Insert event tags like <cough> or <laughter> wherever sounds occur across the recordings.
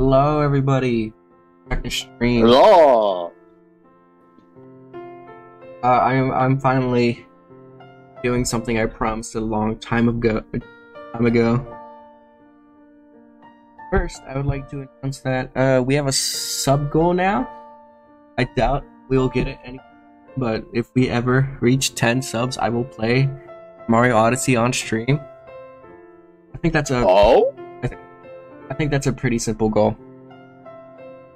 Hello, everybody. Back to stream. Hello. Uh, I'm I'm finally doing something I promised a long time ago. Time ago. First, I would like to announce that uh, we have a sub goal now. I doubt we will get it any, but if we ever reach 10 subs, I will play Mario Odyssey on stream. I think that's a Oh, I think that's a pretty simple goal.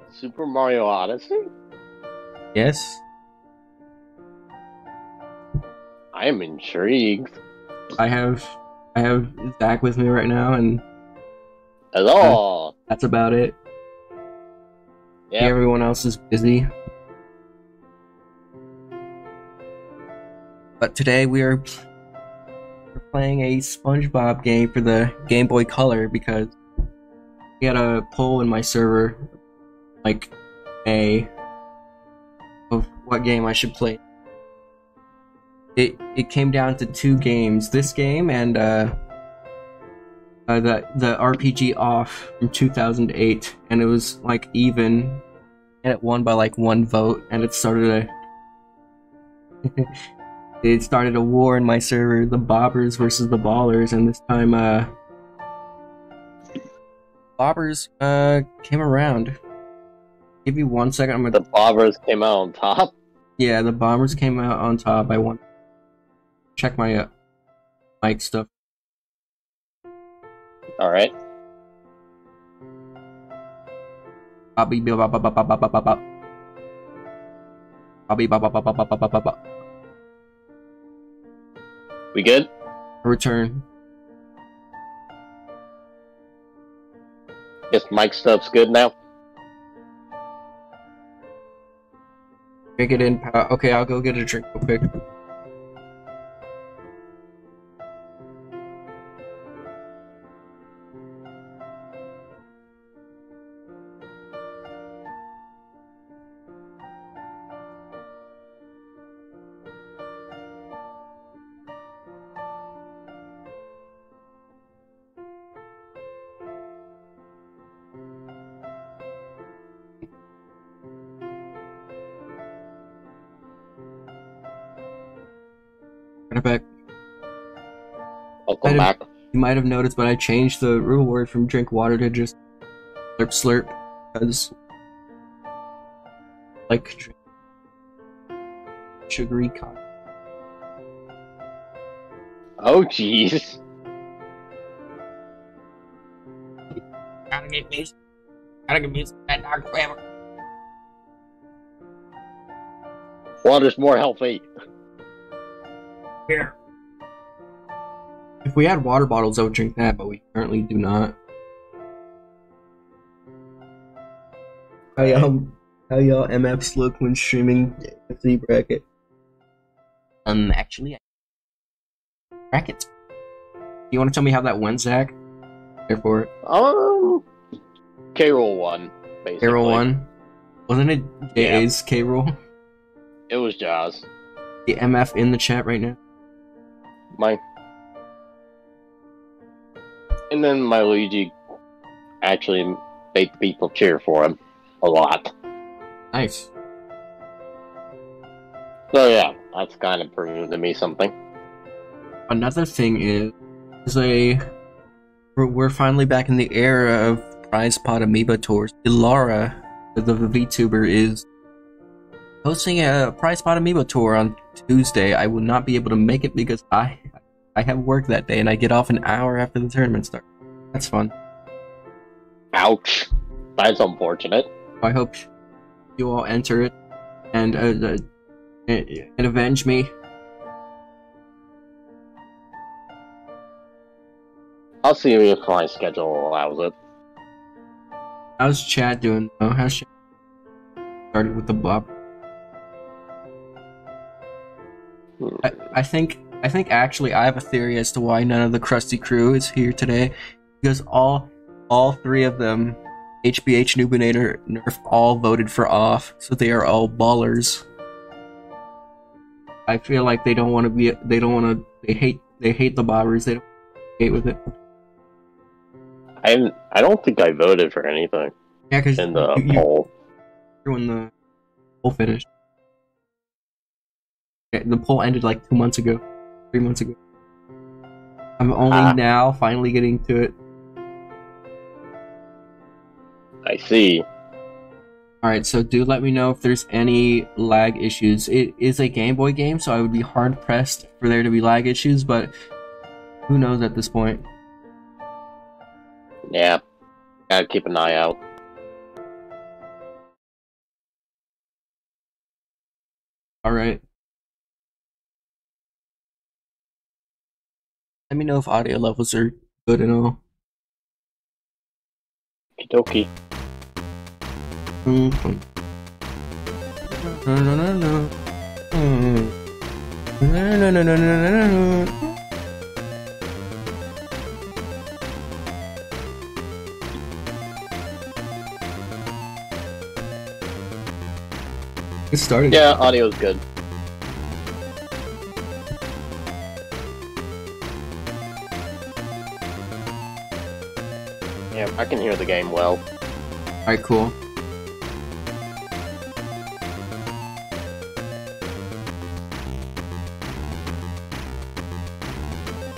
Super Mario Odyssey. Yes. I am intrigued. I have I have Zach with me right now, and Hello. that's about it. Yeah. Everyone else is busy. But today we are playing a SpongeBob game for the Game Boy Color because we had a poll in my server, like a of what game I should play. It it came down to two games: this game and uh, uh the the RPG OFF from 2008, and it was like even, and it won by like one vote, and it started a <laughs> it started a war in my server, the Bobbers versus the Ballers, and this time uh Bobbers uh came around. Give you one second, I'm gonna The bobbers came out on top. yeah, the Bombers came out on top. I want check my uh, mic stuff. All right. Bobby Bop Bop Bop Bop Bop Bop Bop. Bobby Bop Bop Bop Bop Bop Bop Bop Bop. We good? Return. Guess mic stuff's good now. Drink it in. pal. Okay, I'll go get a drink real quick. Might have noticed, but I changed the reward from drink water to just slurp slurp because like drink sugary content. Oh, jeez. Gotta get me, gotta get me that dog forever. Water's more healthy. Here. If we had water bottles, I would drink that, but we currently do not. How y'all, how y'all MFs look when streaming FC bracket? Um, actually, brackets. You want to tell me how that went, Zach? Therefore, Um, K. Rool one. Basically. K. Rool one. Wasn't it Yeah. JA's K. Rool? It was Jaws. The MF in the chat right now. My. And then my Luigi actually made people cheer for him a lot. Nice. So yeah, that's kind of proving to me something. Another thing is, is a we're, we're finally back in the era of prize pot amiibo tours. Ilara, the, the VTuber, is hosting a prize pot amiibo tour on Tuesday. I will not be able to make it because I I have work that day and I get off an hour after the tournament starts. That's fun. Ouch. That's unfortunate. I hope you all enter it and uh, uh, and avenge me. I'll see you if my schedule allows it. How's Chad doing? Oh, how's Chad? Started with the blob. I, I think I think actually I have a theory as to why none of the Krusty crew is here today, because all all three of them, HBH, Nubinator, Nerf, all voted for OFF, so they are all ballers. I feel like they don't want to be. They don't want to. They hate. They hate the bobbers. They don't hate with it. I I don't think I voted for anything Yeah, because in the you, you, poll. when the poll finished. The poll ended like two months ago, three months ago. I'm only Ah. now finally getting to it. I see. All right, so do let me know if there's any lag issues. It is a Game Boy game, so I would be hard pressed for there to be lag issues, but who knows at this point? Yeah. Gotta keep an eye out. All right. Let me know if audio levels are good and all. Kidoki. Mhm. No, no, no, no. Mm. No, no, no, no, no, no, no. It started. Yeah, audio's good. I can hear the game well. Alright, cool.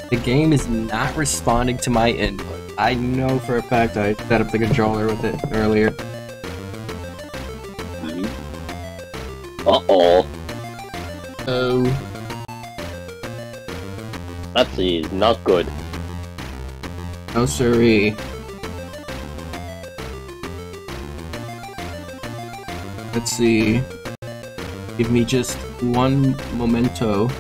The game is not responding to my input. I know for a fact I set up the controller with it earlier. Uh oh. Oh. Let's not good. No siree. Let's see. Give me just one memento.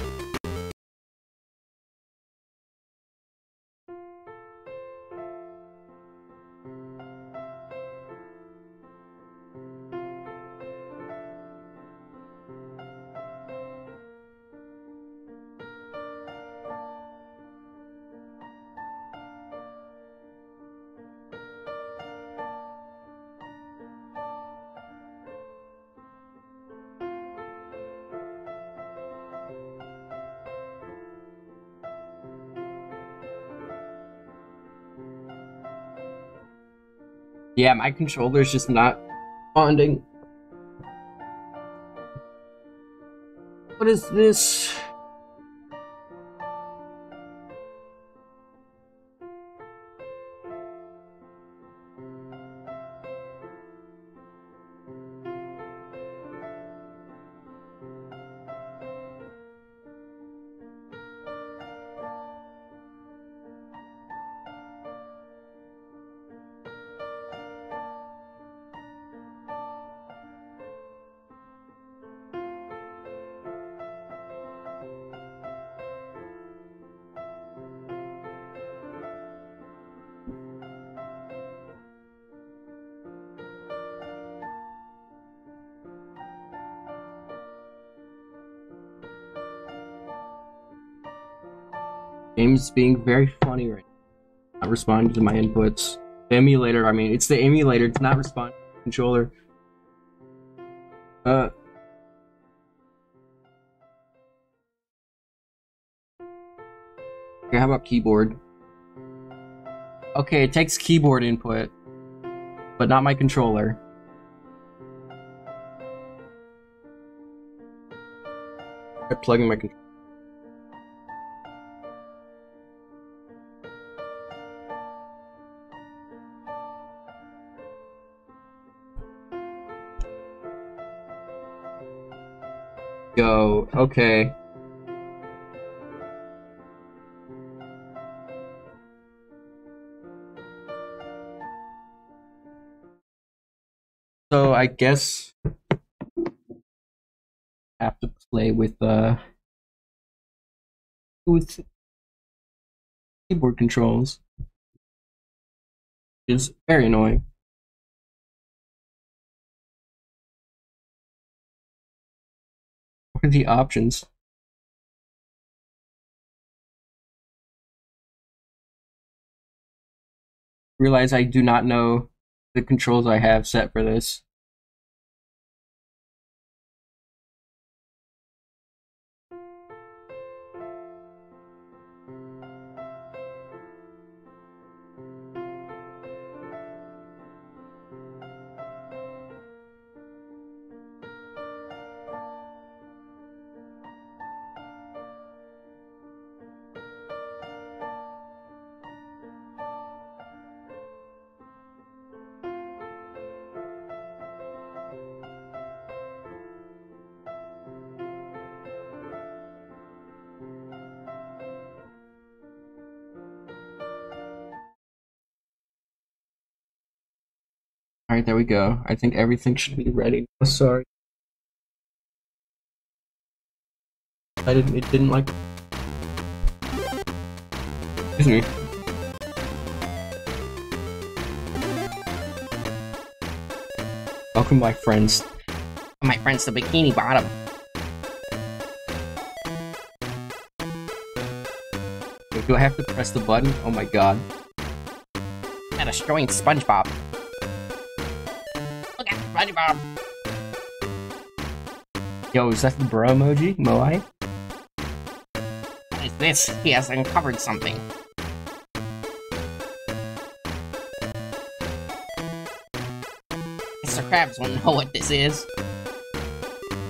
Yeah, my controller's just not bonding. What is this? Game's being very funny right now. Not responding to my inputs. The emulator, I mean, it's the emulator, it's not responding to the controller. Uh. Okay, how about keyboard? Okay, it takes keyboard input, but not my controller. I'm plugging my controller. Okay. So I guess I have to play with uh with keyboard controls. Which Is very annoying. The options? Realize I do not know the controls I have set for this. Alright, there we go. I think everything should be ready. Oh, sorry. I didn't, it didn't like... Excuse me. Welcome, my friends. My friends the Bikini Bottom. Wait, do I have to press the button? Oh my god. And destroying SpongeBob. SpongeBob. Yo, is that the bro emoji? Moai? What is this? He has uncovered something. Mr. Krabs won't know what this is.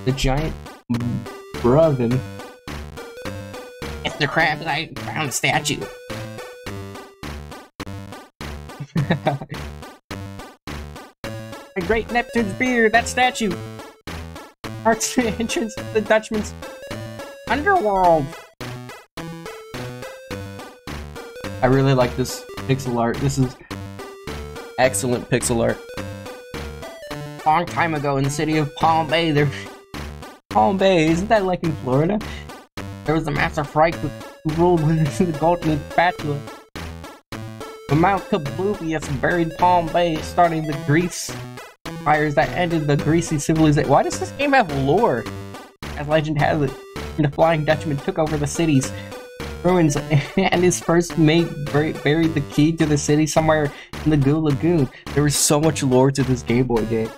The giant brother. Mr. Krabs, I found a statue. <laughs> Great Neptune's beard, that statue. Marks <laughs> the entrance to the Dutchman's underworld. I really like this pixel art. This is excellent pixel art. Long time ago in the city of Palm Bay, there <laughs> Palm Bay, isn't that like in Florida? there was a master Frike who ruled with <laughs> the golden spatula. When Mount Kabubius buried Palm Bay, starting the grease fires that ended the greasy civilization. Why does this game have lore? As legend has it, the Flying Dutchman took over the city's ruins, <laughs> and his first mate buried the key to the city somewhere in the Goo Lagoon. There was so much lore to this Game Boy game.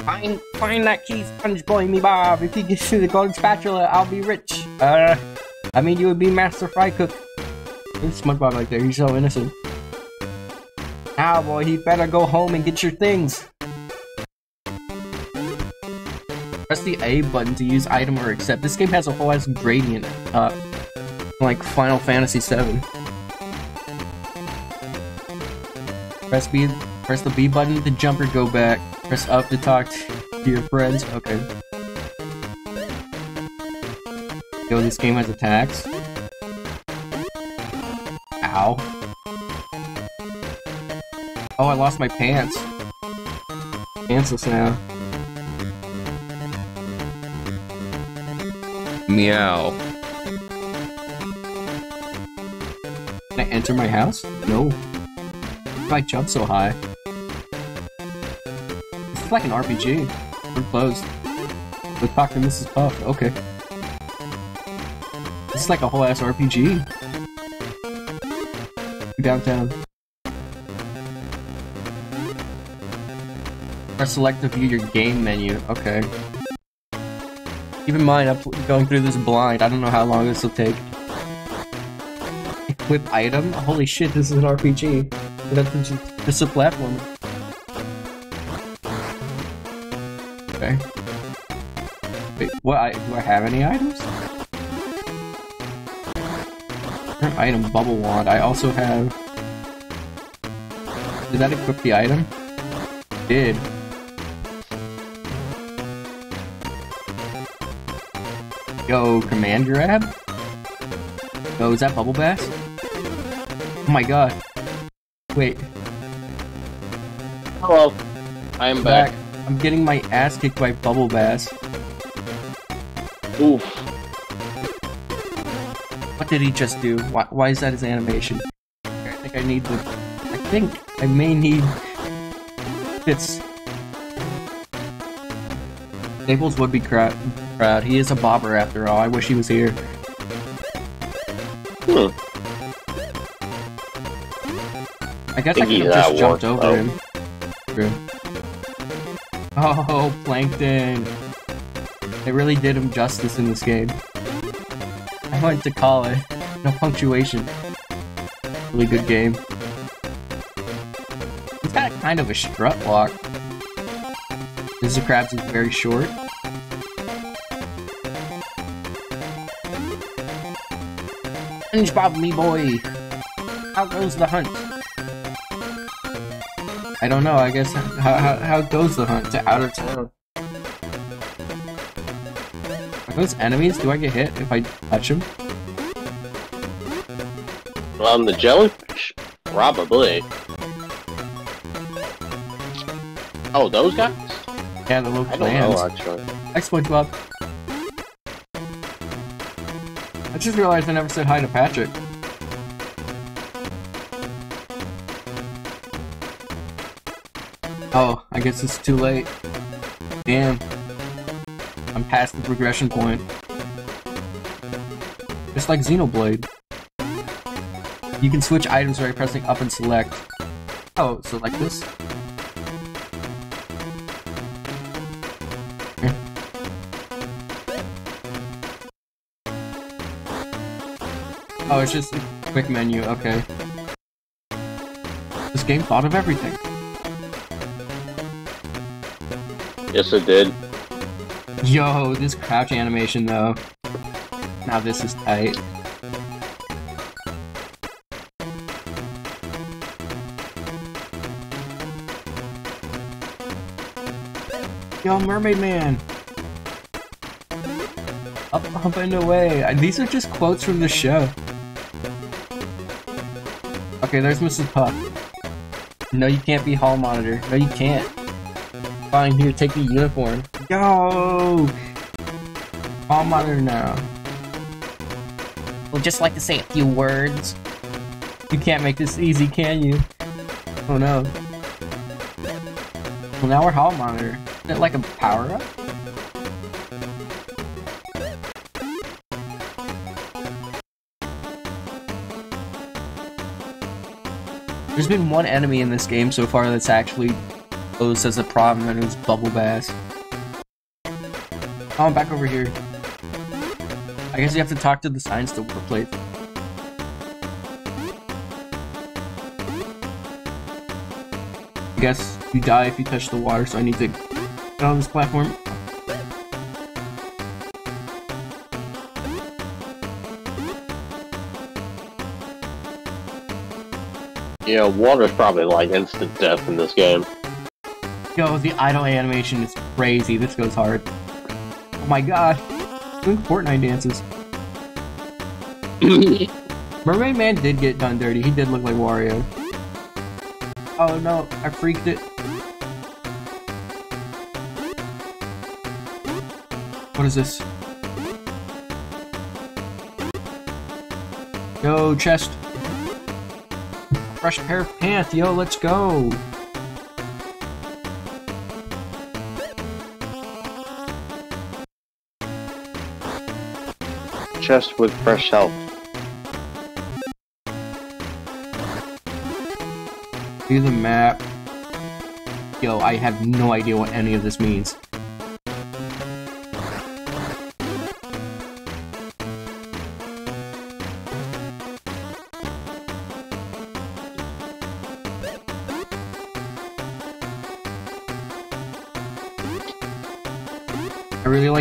Find, find that key, Sponge Boy me Bob. If you get me the golden spatula, I'll be rich. Uh, I mean, you would be Master Fry Cook. There's SpongeBob right there. He's so innocent. Now, boy, he better go home and get your things. Press the A button to use item or accept. This game has a whole ass gradient. Uh, like Final Fantasy VII. Press B. Press the B button to jump or go back. Press up to talk to your friends. Okay. Yo, this game has attacks. Ow. Oh, I lost my pants. Pantsless now. Meow. Can I enter my house? No. I jump so high? This is like an RPG. We're closed. Talk to Mrs. Puff. Okay. This is like a whole ass RPG. Downtown. Press select to view your game menu. Okay. Keep in mind, I'm going through this blind. I don't know how long this will take. Equip item? Holy shit, this is an RPG. Is a platform. Okay. Wait, what? I, do I have any items? Current item, bubble wand. I also have... Did that equip the item? Did. Yo, command grab? Oh, is that Bubble Bass? Oh my god. Wait, Hello. I am back. back. I'm getting my ass kicked by Bubble Bass. Oof. What did he just do? Why, why is that his animation? I think I need the... I think I may need... Fits. Staples would be cra- proud. He is a bobber after all. I wish he was here. Hmm. I guess I Think could have just jumped over him. True. Oh, Plankton. They really did him justice in this game. I went to college. <laughs> No punctuation. Really good game. He's got kind of a strut walk. Mr. Krabs is very short. SpongeBob, me boy! How goes the hunt? I don't know, I guess, how, how, how goes the hunt to outer town? Are those enemies? Do I get hit if I touch them? Um, the jellyfish? Probably. Oh, those guys? Yeah, the little I don't know, actually. Thanks, SpongeBob. I just realized I never said hi to Patrick. Oh, I guess it's too late. Damn. I'm past the progression point. Just like Xenoblade. You can switch items by pressing up and select. Oh, so like this? Oh, it's just a quick menu, okay. This game thought of everything. Yes, it did. Yo, this crouch animation though. Now this is tight. Yo, Mermaid Man! Up, up and away. These are just quotes from the show. Okay, there's Mrs. Puff. No, you can't be hall monitor. No, you can't. Fine, here, take the uniform. Yo! Hall monitor now. Would just like to say a few words. You can't make this easy, can you? Oh no. Well, now we're hall monitor. Isn't it like a power There's been one enemy in this game so far that's actually posed as a problem, and it was Bubble Bass. I'm back over here. I guess you have to talk to the signs to replace. I guess you die if you touch the water, so I need to get on this platform. Yeah, water's probably like instant death in this game. Yo, the idle animation is crazy. This goes hard. Oh my god. Doing Fortnite dances. <laughs> Mermaid Man did get done dirty. He did look like Wario. Oh no, I freaked it. What is this? Yo, chest. Fresh pair of pants. Yo, let's go. Chest with fresh health. View the map. Yo, I have no idea what any of this means.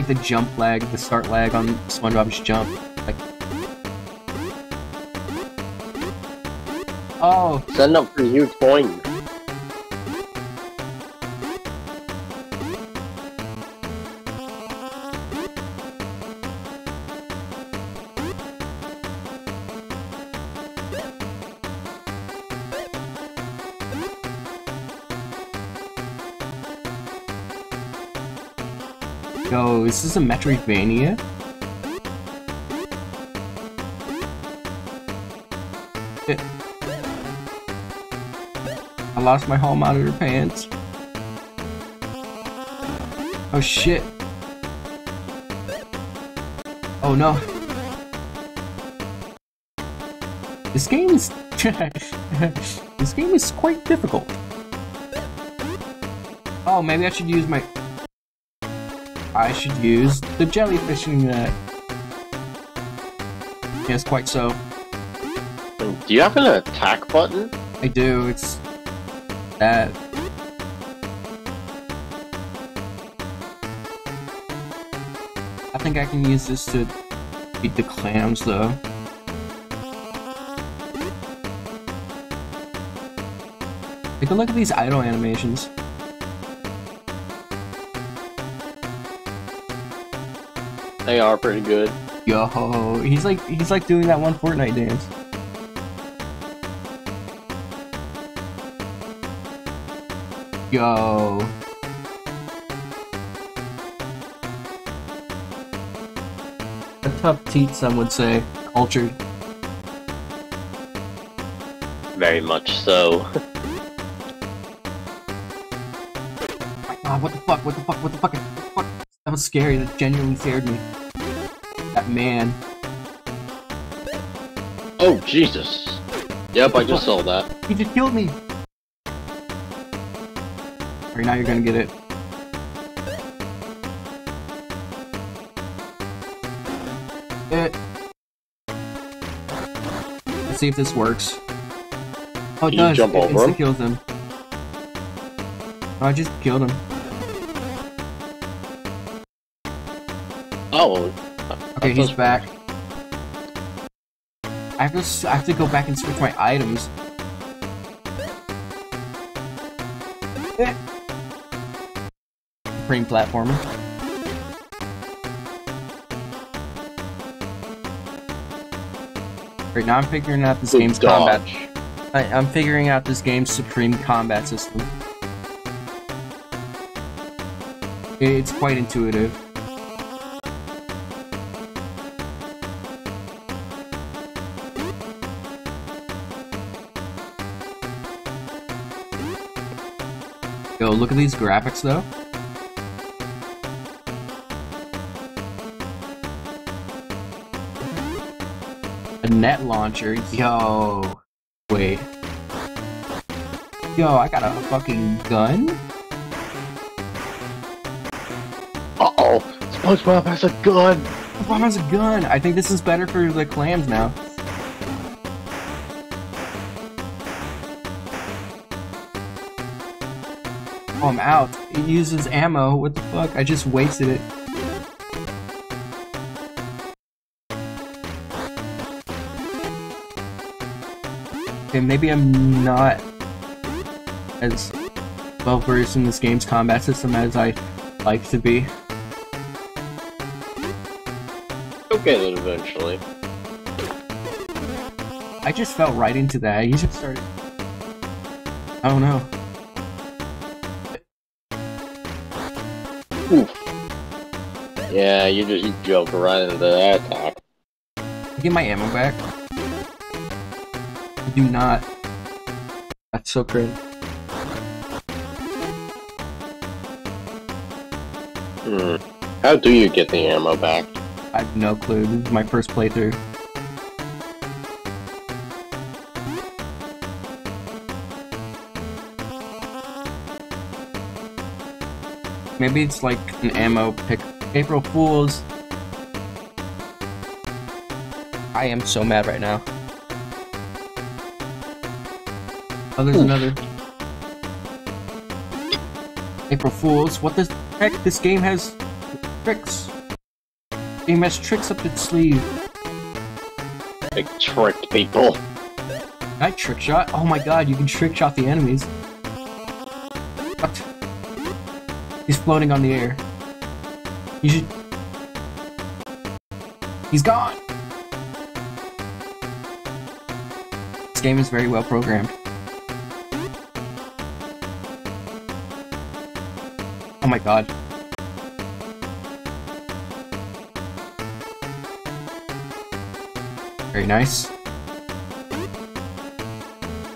Like the jump lag, the start lag on SpongeBob's jump. Like, oh, Send up for huge point. Yo, is a Metroidvania? I lost my hall monitor pants. Oh shit. Oh no. This game is <laughs> this game is quite difficult. Oh, maybe I should use my I should use the jellyfishing net. Yes, quite so. Do you have an attack button? I do, it's that. I think I can use this to beat the clams though. Take a look at these idle animations. They are pretty good. Yo, he's like he's like doing that one Fortnite dance. Yo. A tough teeth, some would say. Cultured. Very much so. oh, what the fuck, what the fuck, what the fuck? That genuinely scared me. That man. Oh, Jesus. Yep, I just saw that. He just killed me. Alright, now you're gonna get it. It. Let's see if this works. Oh, it you does. jump it over him? kills him. Oh, I just killed him. Oh, Okay, he's back. I have to. I have to go back and switch my items. Eh. Supreme platformer. Right now, I'm figuring out this good game's combat. I, I'm figuring out this game's supreme combat system. It's quite intuitive. Look at these graphics though. A net launcher, yo. Wait. Yo, I got a fucking gun? Uh-oh, SpongeBob has a gun! Bomb has a gun! I think this is better for the clams now. Oh, I'm out. It uses ammo. What the fuck? I just wasted it. Okay, maybe I'm not as well versed in this game's combat system as I like to be. You'll get it eventually. I just fell right into that. You just started. I don't know. Yeah, you just you jumped right into that attack. Get my ammo back. I do not. That's so cringe. Hmm. How do you get the ammo back? I have no clue. This is my first playthrough. Maybe it's like an ammo pick. April Fools. I am so mad right now. Oh, there's Oof. another. April Fools. What the heck? This game has tricks. Game has tricks up its sleeve. They tricked people. Can I trick shot? Oh my god, you can trick shot the enemies. What? He's floating on the air. You should. He's gone! This game is very well programmed. Oh my god. Very nice.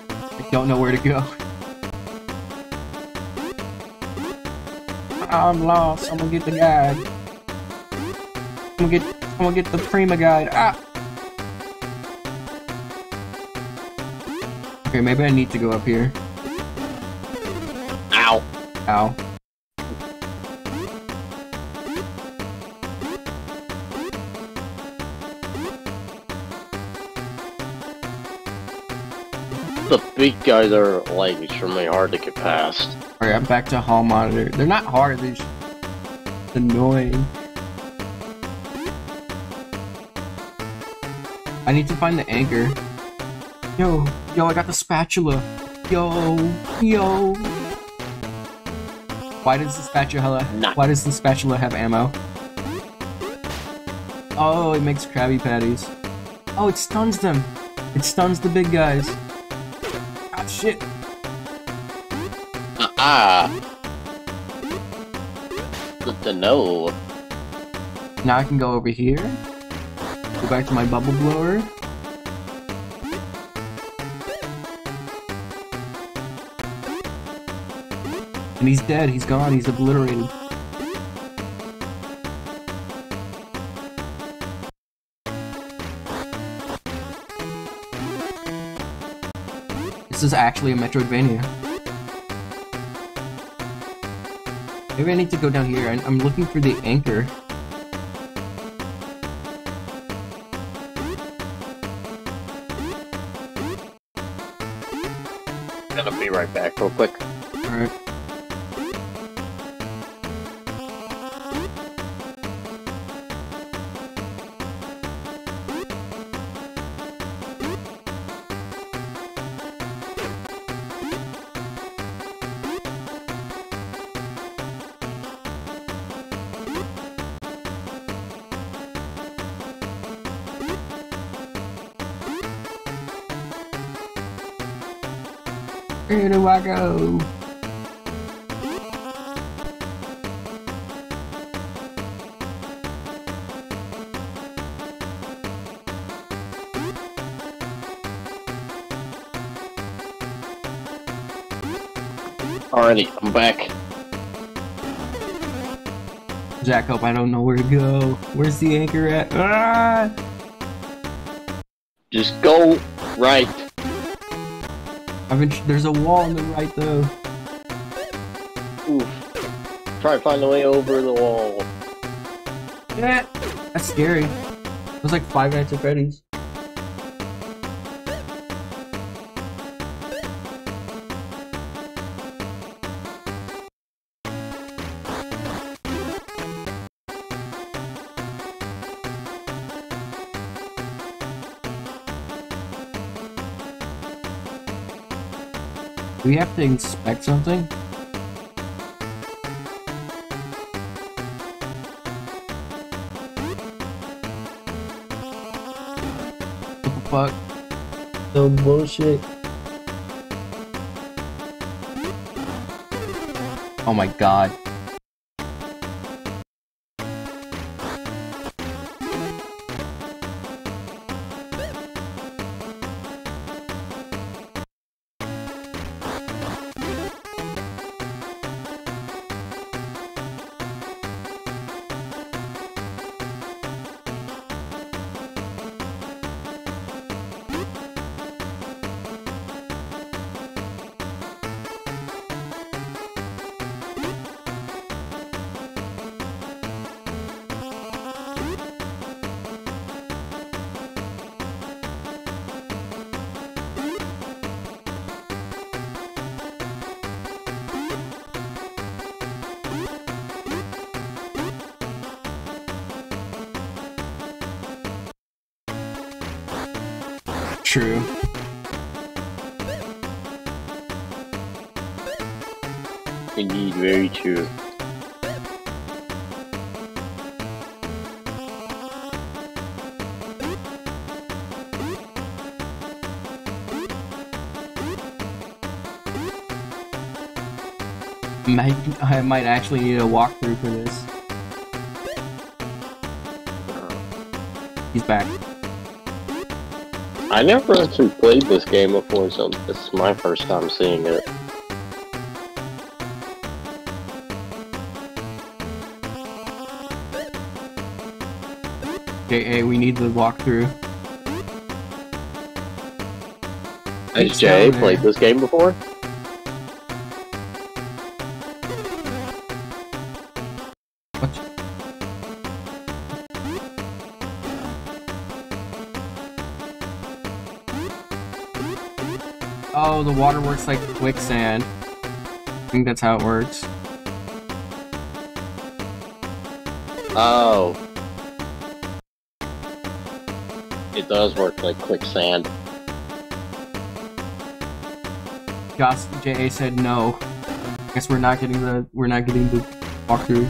I don't know where to go. <laughs> I'm lost. I'm gonna get the guide. I'm gonna get. I'm gonna get the Prima guide. Ah. Okay, maybe I need to go up here. Ow. Ow. Big guys are like extremely hard to get past. Alright, I'm back to hall monitor. They're not hard. They're just annoying. I need to find the anchor. Yo, yo, I got the spatula. Yo, yo. Why does the spatula? Nah. Why does the spatula have ammo? Oh, it makes Krabby Patties. Oh, it stuns them. It stuns the big guys. Ah, shit. Ah. Good to know. Now I can go over here. Go back to my bubble blower. And he's dead, he's gone, he's obliterated. This is actually a Metroidvania. Maybe I need to go down here. I'm looking for the anchor. Gonna be right back real quick. Jacob, I don't know where to go. Where's the anchor at? Ah! Just go right. I've been. There's a wall on the right though. Oof. Try to find a way over the wall. Yeah. That's scary. It was like Five Nights at Freddy's. We have to inspect something? What the fuck? No bullshit. Oh my god. True. Indeed, very true. Might, I might actually need a walkthrough for this. He's back. I never actually played this game before, so this is my first time seeing it. JA, we need the walkthrough. Has Jay played this game before? Water works like quicksand. I think that's how it works. Oh. It does work like quicksand. Joss JA said no. I guess we're not getting the we're not getting the walkthrough.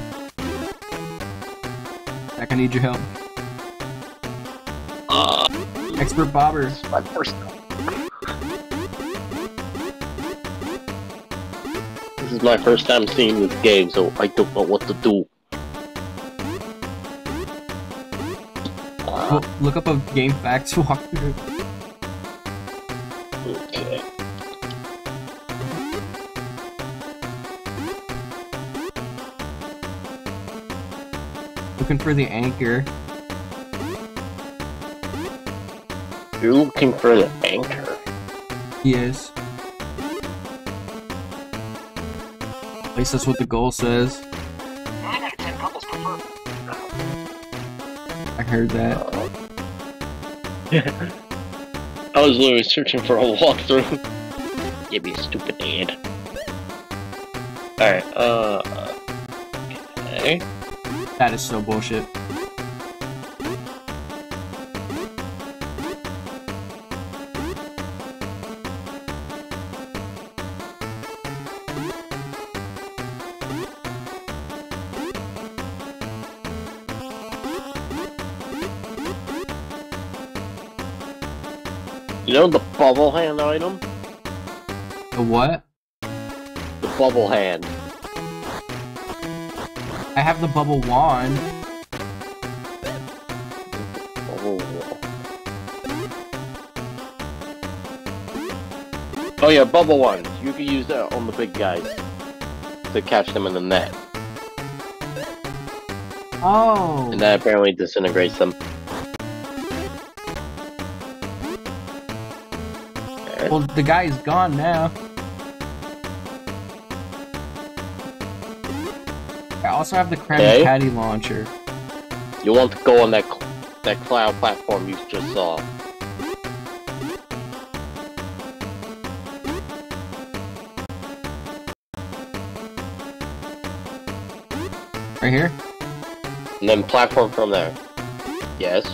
Zach, I need your help. Uh, Expert Bobber. my first This is my first time seeing this game, so I don't know what to do. Uh, look up a GameFAQs <laughs> walkthrough. okay. Looking for the anchor. You're looking for the anchor. Yes. Least that's what the goal says. I heard that. <laughs> I was literally searching for a walkthrough. <laughs> Give me a stupid ad. Alright, uh. Okay. That is so bullshit. Bubble hand item? The what? The bubble hand. I have the bubble wand. Bubble. Oh yeah, bubble ones. You can use that on the big guys to catch them in the net, Oh. and that apparently disintegrates them. Well, the guy is gone now. I also have the Krabby. Patty launcher. You want to go on that cl- that cloud platform you just saw. Right here? And then platform from there. Yes.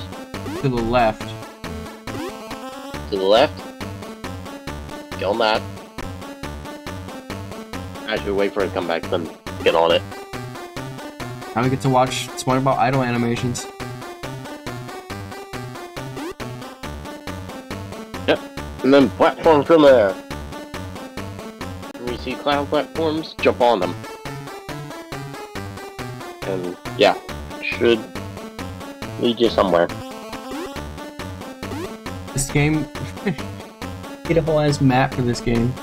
To the left. To the left. On that. Actually, wait for it to come back, then get on it. Now we get to watch SpongeBob idle animations. Yep, and then platform from there. When you see cloud platforms, jump on them. And yeah, should lead you somewhere. This game. Get a whole ass map for this game.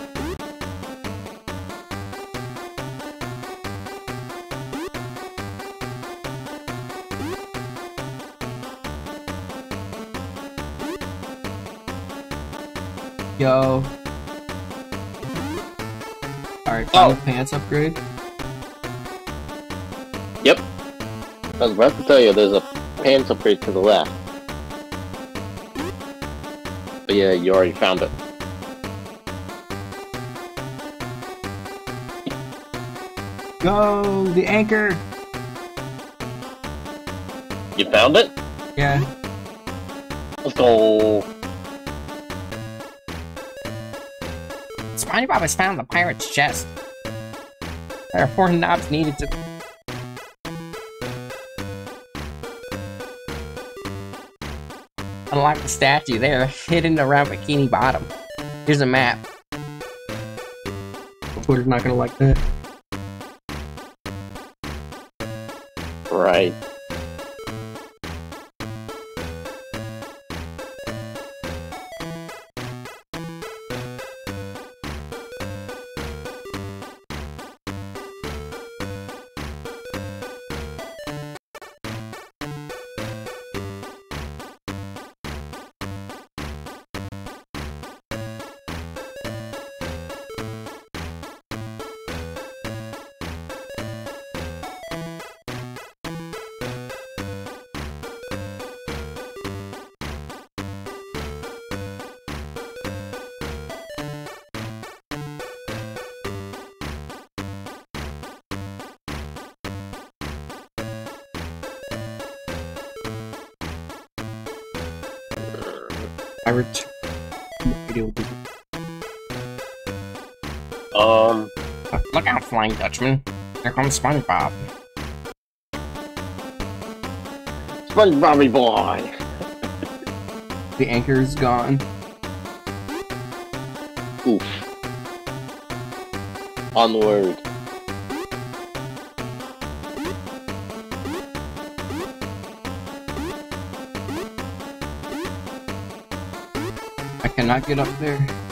Yo. Alright, oh. final Oh. pants upgrade. Yep. I was about to tell you, there's a pants upgrade to the left. But yeah, you already found it. Go! The anchor! You found it? Yeah. Let's go. SpongeBob has found the pirate's chest. There are four knobs needed to. Unlock the statue, they are hidden around Bikini Bottom. Here's a map. Twitter's not gonna like that. Flying Dutchman. Here comes SpongeBob. SpongeBobby boy! the anchor is gone. Oof. Onward. I cannot get up there.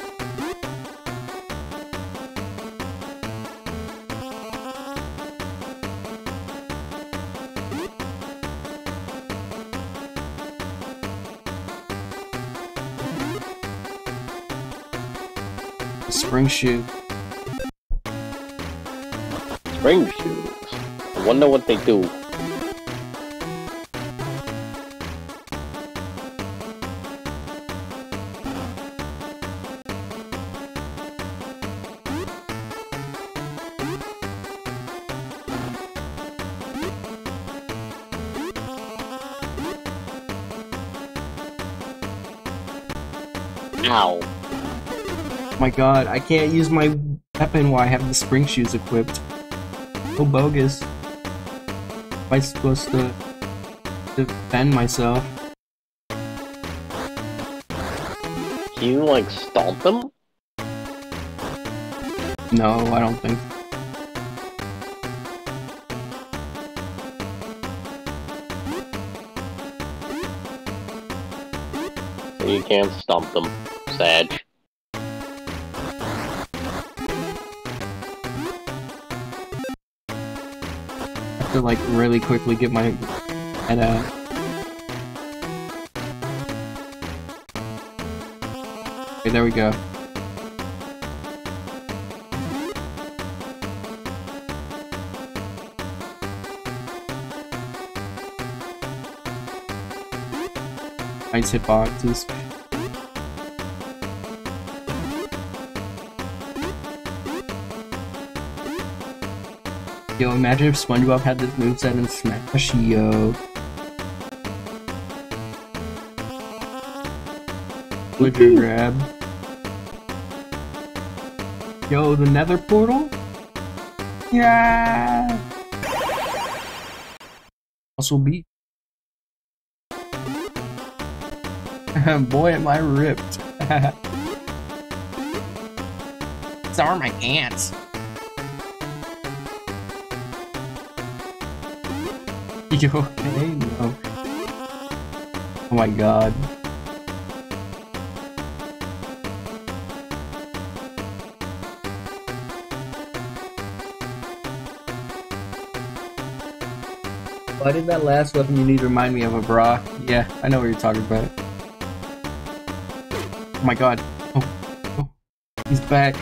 Spring shoe. Spring shoes. I wonder what they do. My god, I can't use my weapon while I have the spring shoes equipped. So bogus. Am I supposed to defend myself? Can you, like, stomp them? No, I don't think. You can't stomp them. To like really quickly get my head out. Uh, okay, there we go. Nice hitboxes. Yo, imagine if SpongeBob had this moveset in Smash, yo. Would grab? Yo, the nether portal? Yeah! Also beat. <laughs> Boy, am I ripped. <laughs> So are my ants. You okay? No. Oh my god. Why did that last weapon you need remind me of a bra? Yeah, I know what you're talking about. Oh my god. Oh, oh. He's back.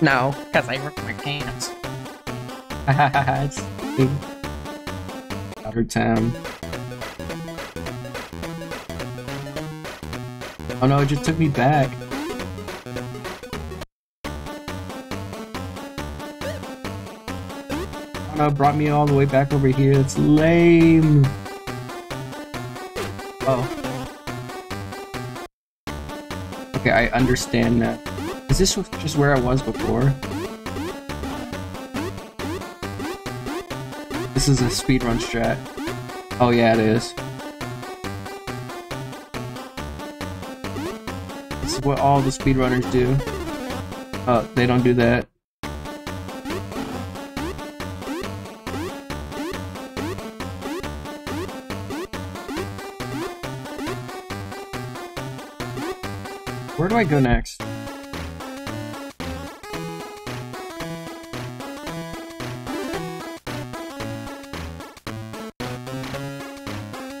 No, because I ripped my pants. it's big. Outer town. Oh no, it just took me back. Oh no, brought me all the way back over here. It's lame. Oh. Okay, I understand now. Is this just where I was before? This is a speedrun strat. Oh yeah, it is. This is what all the speedrunners do. Oh, they don't do that. Do I go next?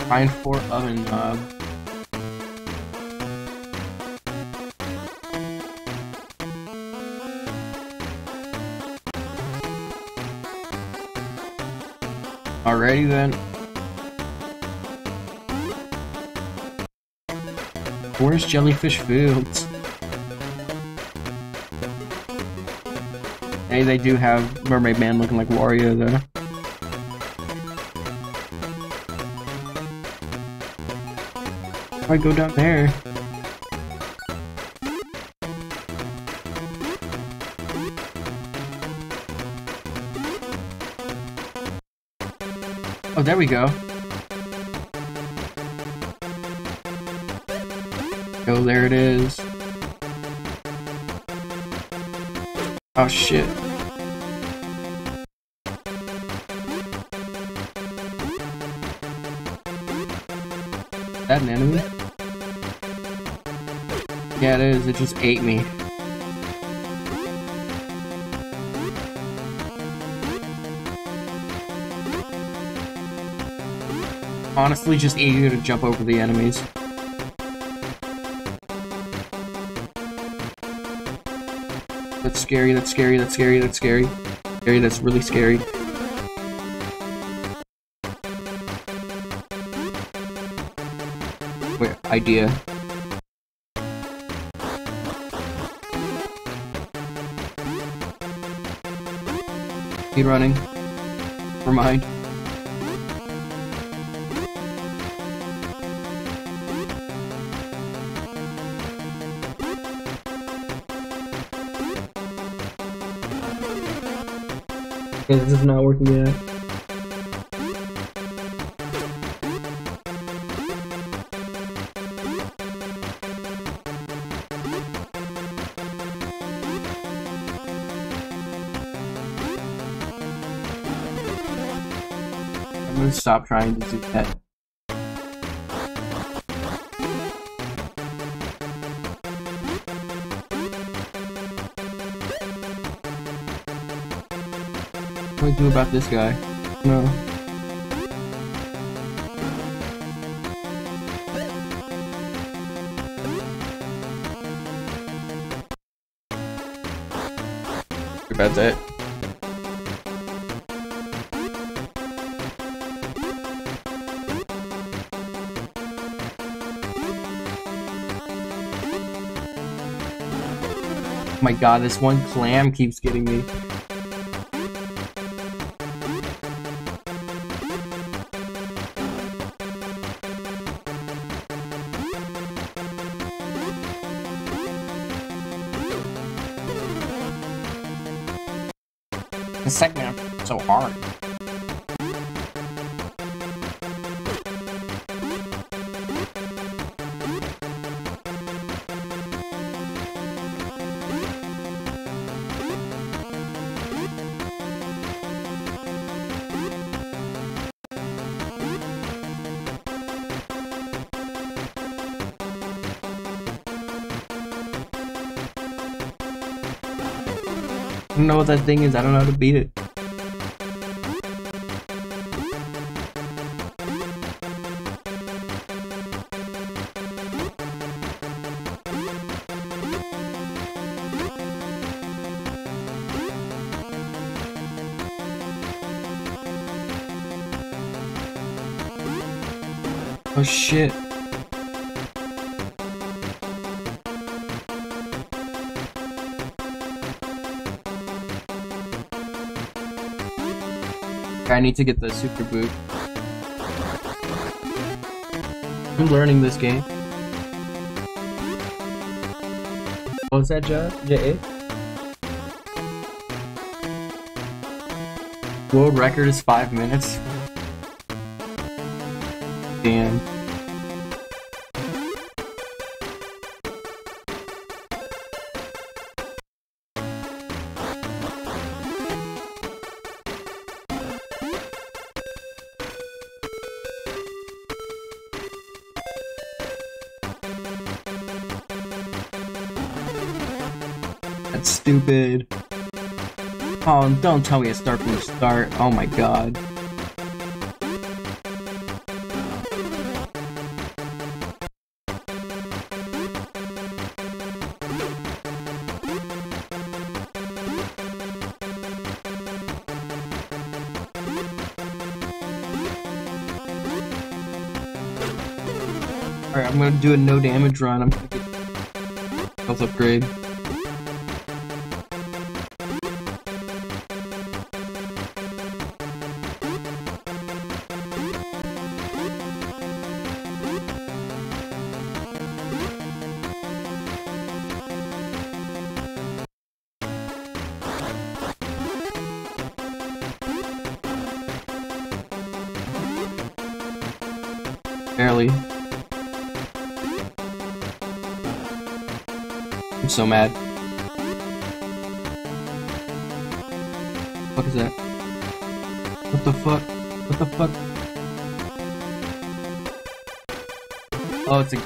Find four oven knob. Alrighty then. Where's Jellyfish Fields? Hey, they do have Mermaid Man looking like Wario, though. I go down there? Oh, there we go. Oh, there it is. Oh, shit. It just ate me. Honestly, just eager to jump over the enemies. That's scary, that's scary, that's scary, that's scary. Scary, that's really scary. Wait, idea. Running. Never mind. This is not working yet. Stop trying to do that. What do I do about this guy? No. About that. My god, this one clam keeps getting me. That thing is, I don't know how to beat it. Oh shit. I need to get the super boot. I'm learning this game. Oh, what was that, John? J World record is five minutes. Damn. Don't tell me to start from the start. Oh my god. Alright, I'm gonna do a no damage run. I'm gonna get health upgrade.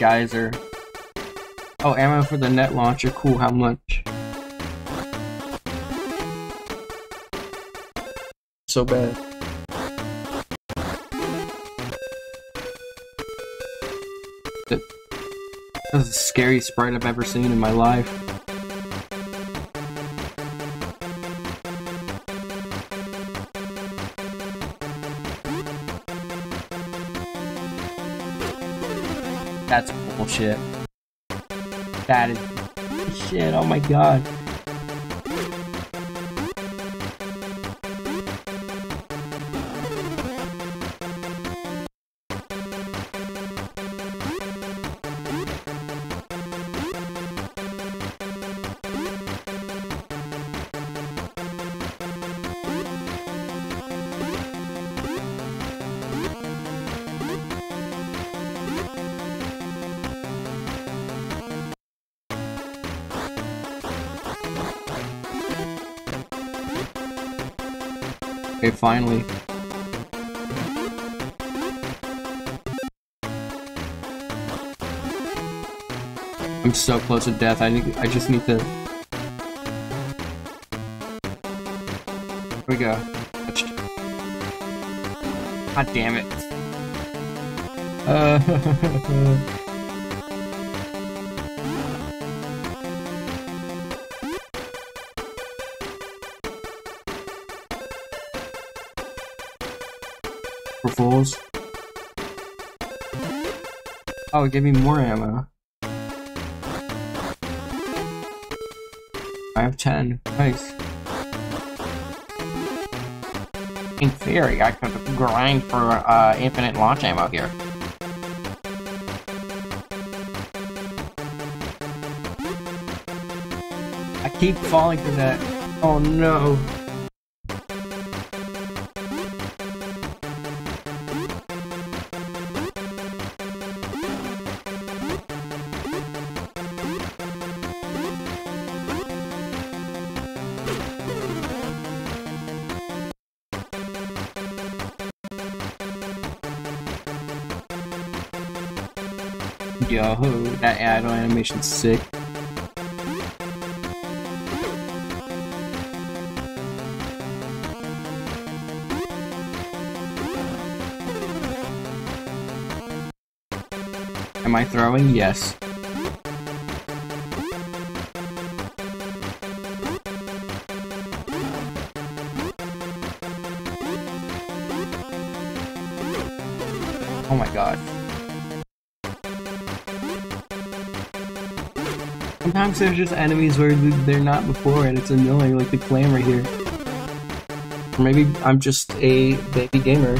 Geyser. Oh, ammo for the net launcher. Cool, how much? So bad. That- That's the scariest sprite I've ever seen in my life. Bullshit. That is shit. Oh my god. Finally. I'm so close to death. I need, I just need to. Here we go. God damn it. Uh. <laughs> Oh, give me more ammo. I have 10. Nice. In theory, I could grind for uh, infinite launch ammo here. I keep falling for that. Oh no. Animation's sick. Am I throwing? Yes. Sometimes there's just enemies where they're not before and it's annoying, like the clam right here. Or maybe I'm just a baby gamer.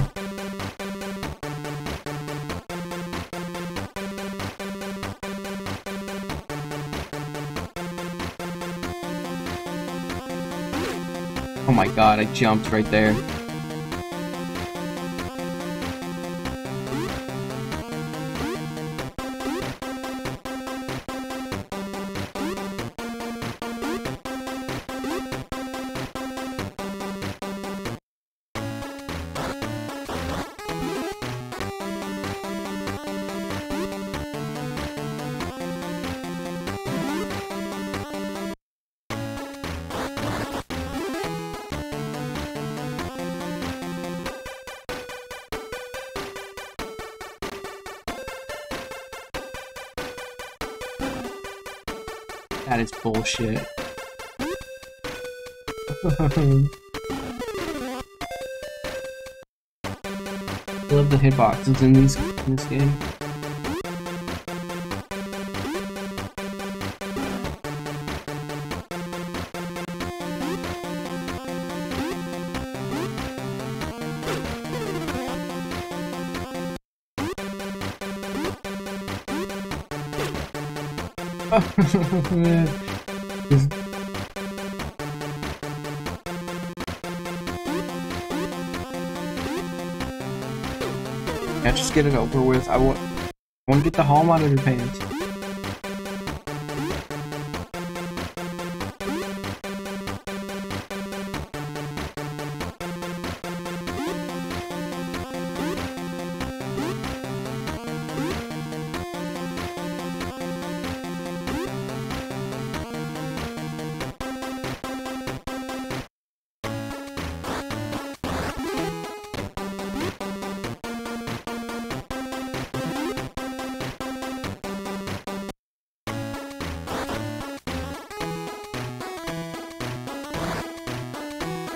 Oh my god, I jumped right there. That is bullshit. <laughs> I love the hitboxes in these in this game. Just get it over with. I want, want to get the hall monitor pants.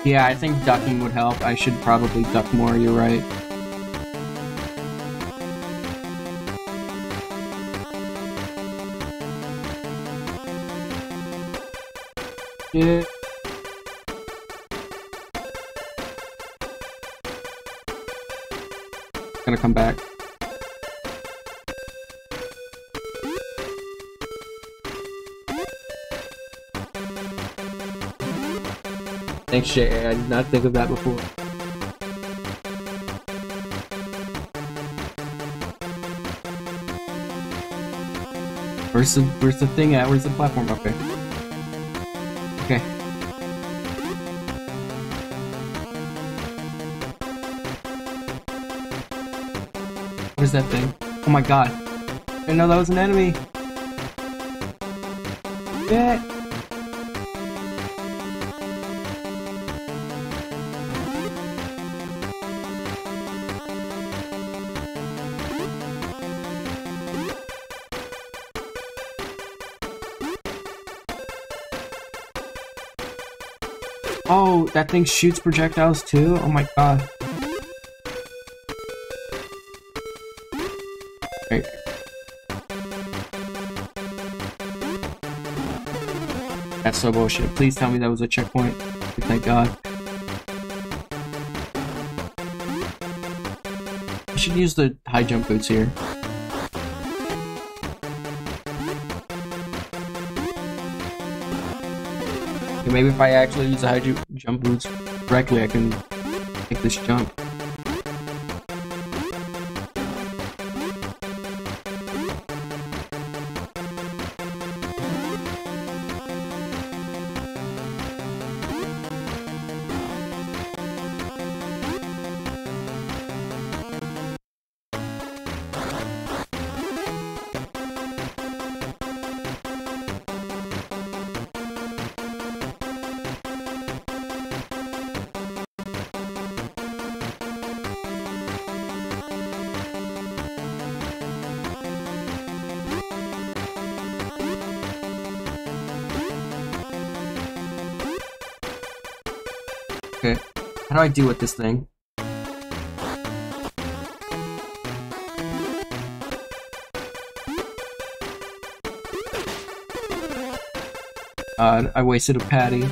Yeah, I think ducking would help. I should probably duck more, you're right. Yeah. Gonna come back. Thanks, Jay. I did not think of that before. Where's the where's the thing at? Where's the platform? Okay. Okay. What is that thing? Oh my god. I didn't know that was an enemy. Yeah. That thing shoots projectiles too? Oh my god. That's so bullshit. Please tell me that was a checkpoint. Thank god. I should use the high jump boots here. Maybe if I actually use the high ju- jump boots correctly, I can make this jump. Do I do with this thing? Uh, I wasted a patty.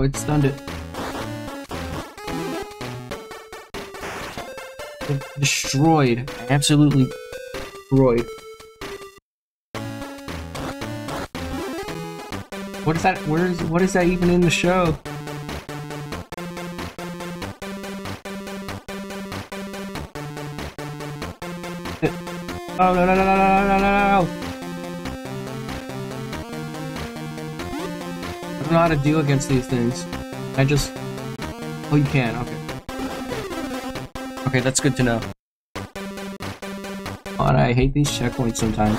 Oh, it stunned it. It destroyed. Absolutely destroyed. What is that? Where is? What is that even in the show? Oh no no no no no don't know how to deal against these things. I just. Oh, you can. Okay. Okay, that's good to know. God, I hate these checkpoints sometimes.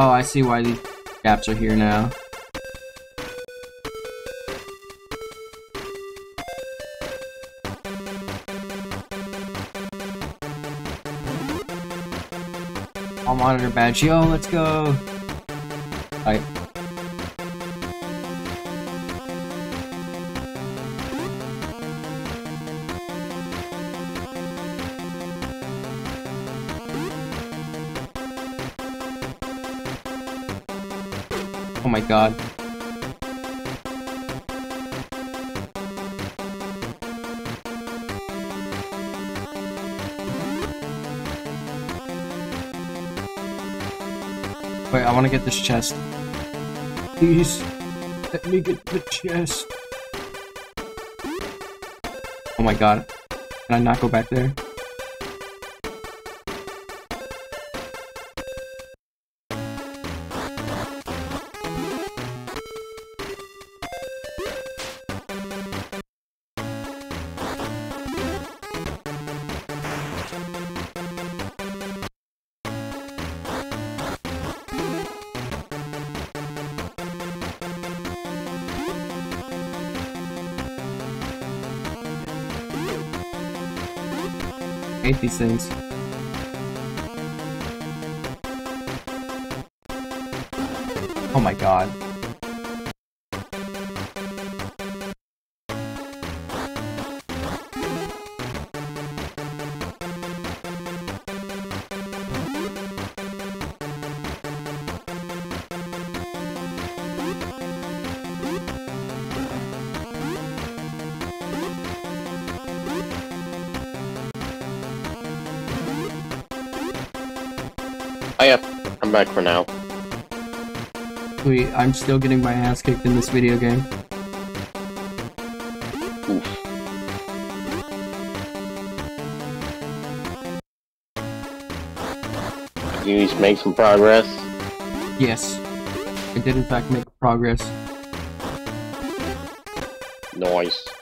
Oh, I see why these gaps are here now. Hall monitor badge. Yo, let's go. Alright. God. Wait, I want to get this chest. Please, let me get the chest. Oh my god. Can I not go back there? Hate these things. Oh my god. I'm still getting my ass kicked in this video game. Oof. You to make some progress. Yes. I did in fact make progress. Nice.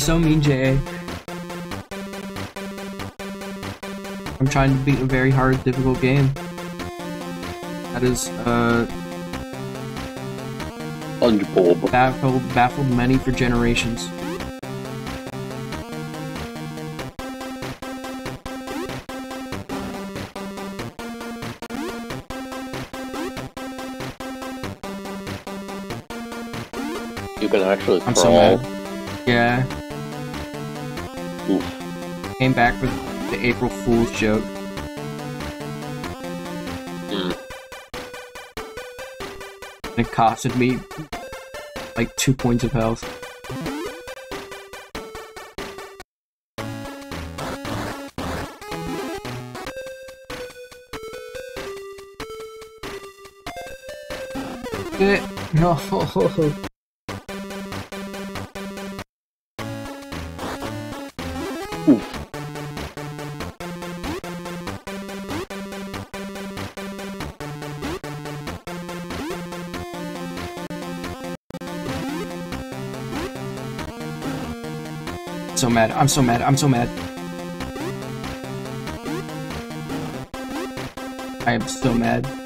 You're so mean, JA. I'm trying to beat a very hard, difficult game. That is, uh, SpongeBob. baffled, baffled many for generations. You can actually I'm so crawl. mad. Yeah. Came back with the April Fool's joke. Mm. And it costed me like two points of health. Eh, No. <laughs> Oof. So mad. I'm so mad. I'm so mad. I am so mad.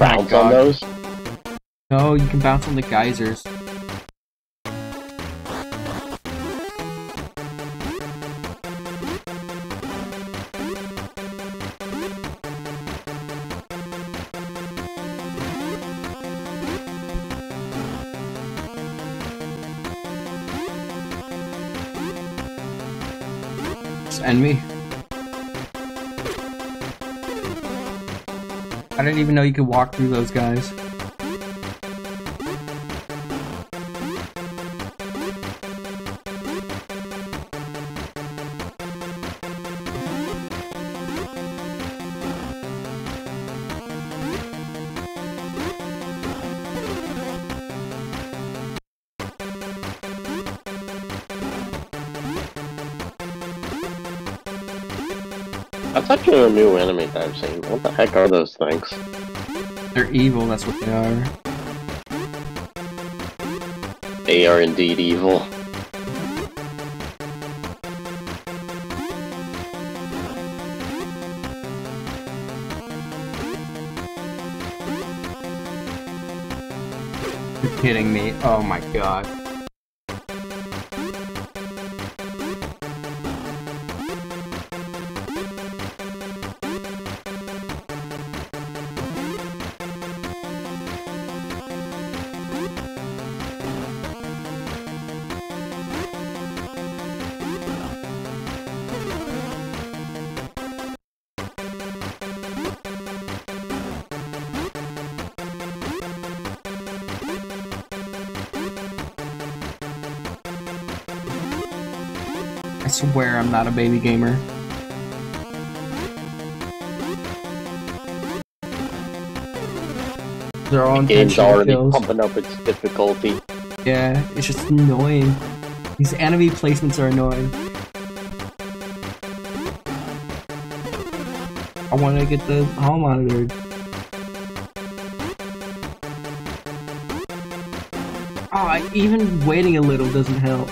Did you bounce on those? No, you can bounce on the geysers. Know you could walk through those guys. That's actually a new enemy that I've seen. What the heck are those things? They're evil, that's what they are. They are indeed evil. You're kidding me. Oh my god. Swear I'm not a baby gamer. They're all The game's already kills. pumping up its difficulty. Yeah, it's just annoying. These enemy placements are annoying. I want to get the hall monitored. Ah, even waiting a little doesn't help.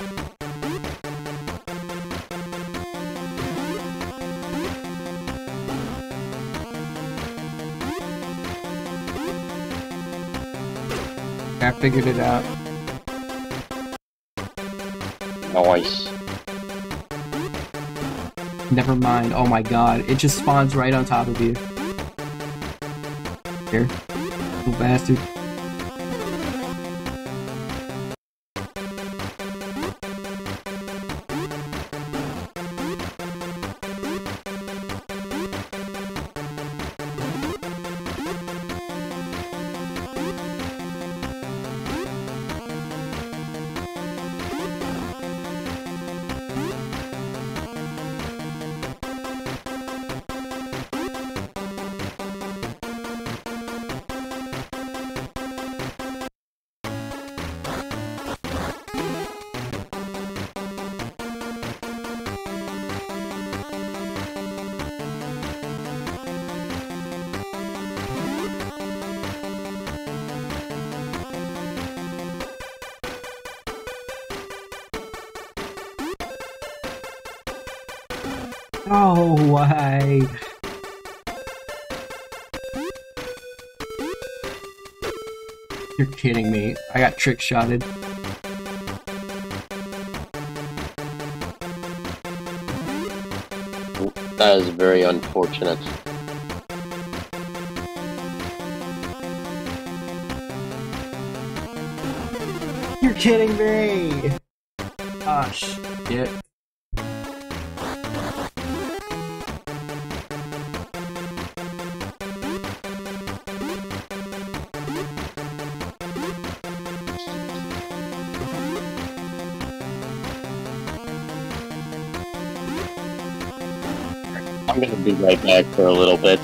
Figured it out. Nice. Never mind. Oh my god. It just spawns right on top of you. Here. Little bastard. Kidding me. I got trick shotted. That is very unfortunate. You're kidding me! Ah, shit. Right back for a little bit.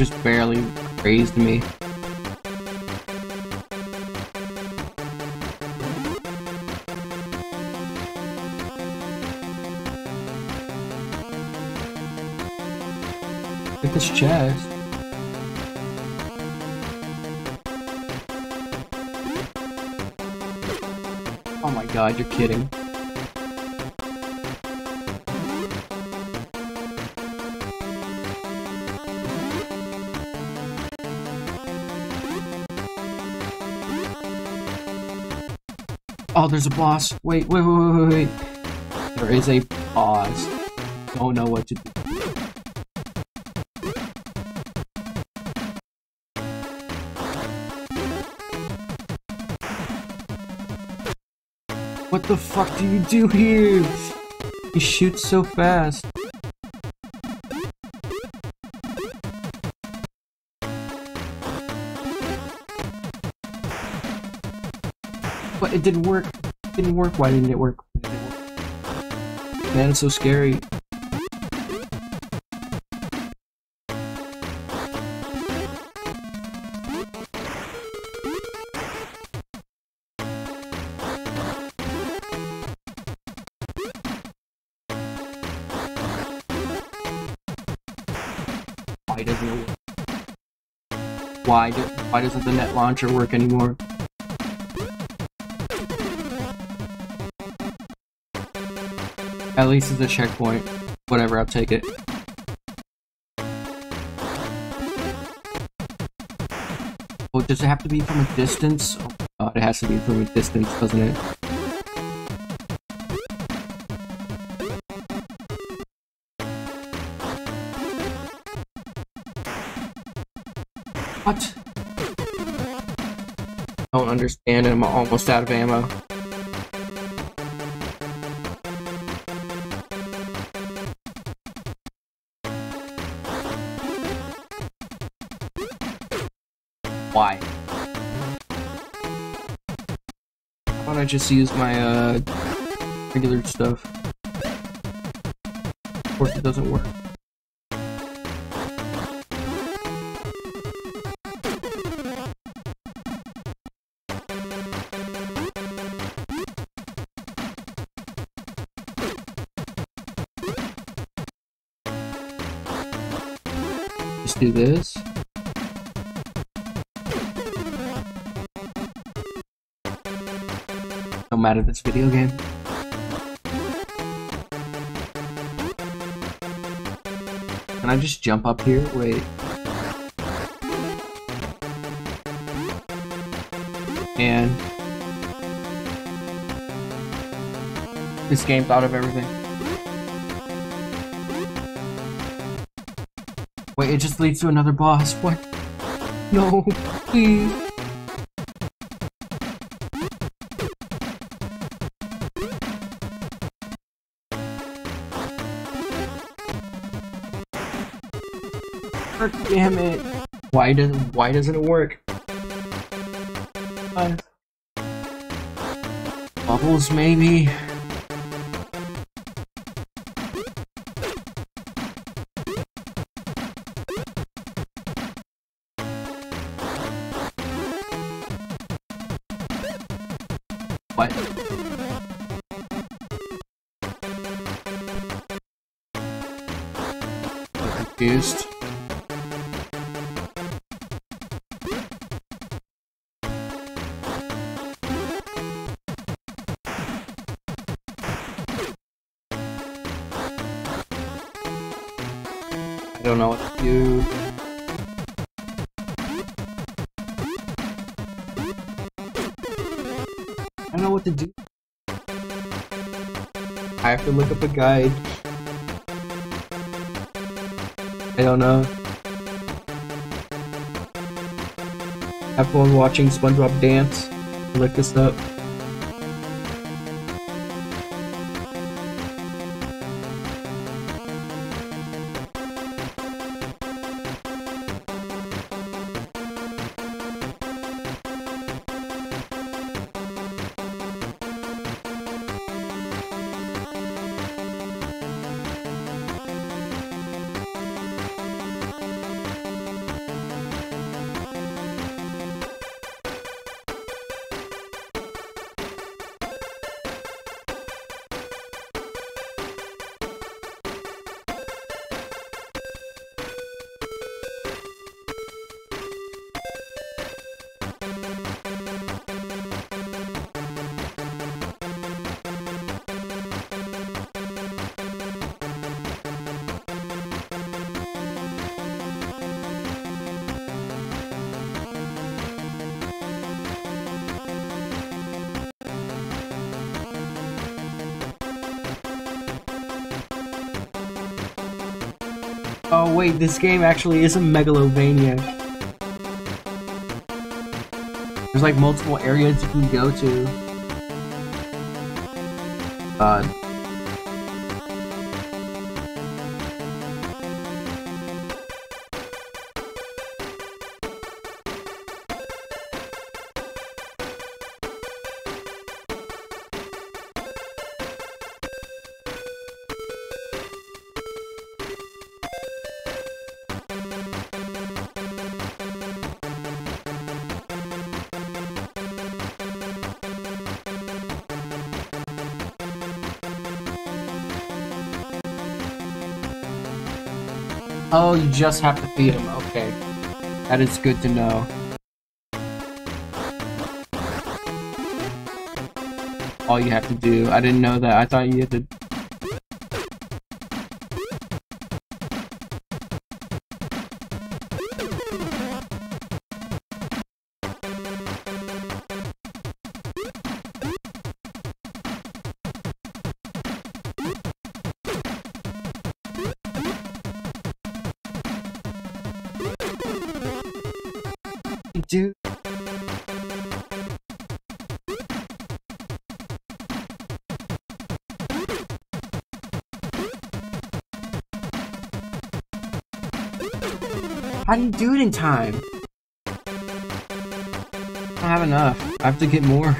Just barely grazed me. Look at this chest. Oh my god, you're kidding. There's a boss. Wait, wait, wait, wait, wait. There is a pause. Don't know what to do. What the fuck do you do here? He shoots so fast. But it didn't work. Didn't work. Why didn't it work? Man, it's so scary. Why doesn't it work? Why, do, why doesn't the net launcher work anymore? At least it's a checkpoint. Whatever, I'll take it. Oh, does it have to be from a distance? Oh god, it has to be from a distance, doesn't it? What? Don't understand, I'm almost out of ammo. Just use my, uh, regular stuff? Of course it doesn't work. No matter this video game. Can I just jump up here? Wait. And this game thought of everything. Wait, it just leads to another boss. What? No, <laughs> please. Damn it. Why does why doesn't it work? Uh, bubbles maybe? What? Confused. To look up a guide. I don't know. Have fun watching SpongeBob dance. Look this up. This game actually is a Metroidvania. There's like multiple areas you can go to. Uh, just have to feed him. Okay. That is good to know. All you have to do. I didn't know that. I thought you had to... You do it in time? I don't have enough. I have to get more.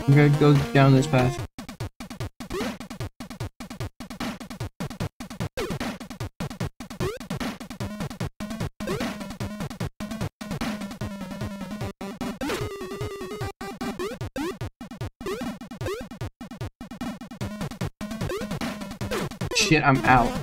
I'm gonna go down this path. I'm out.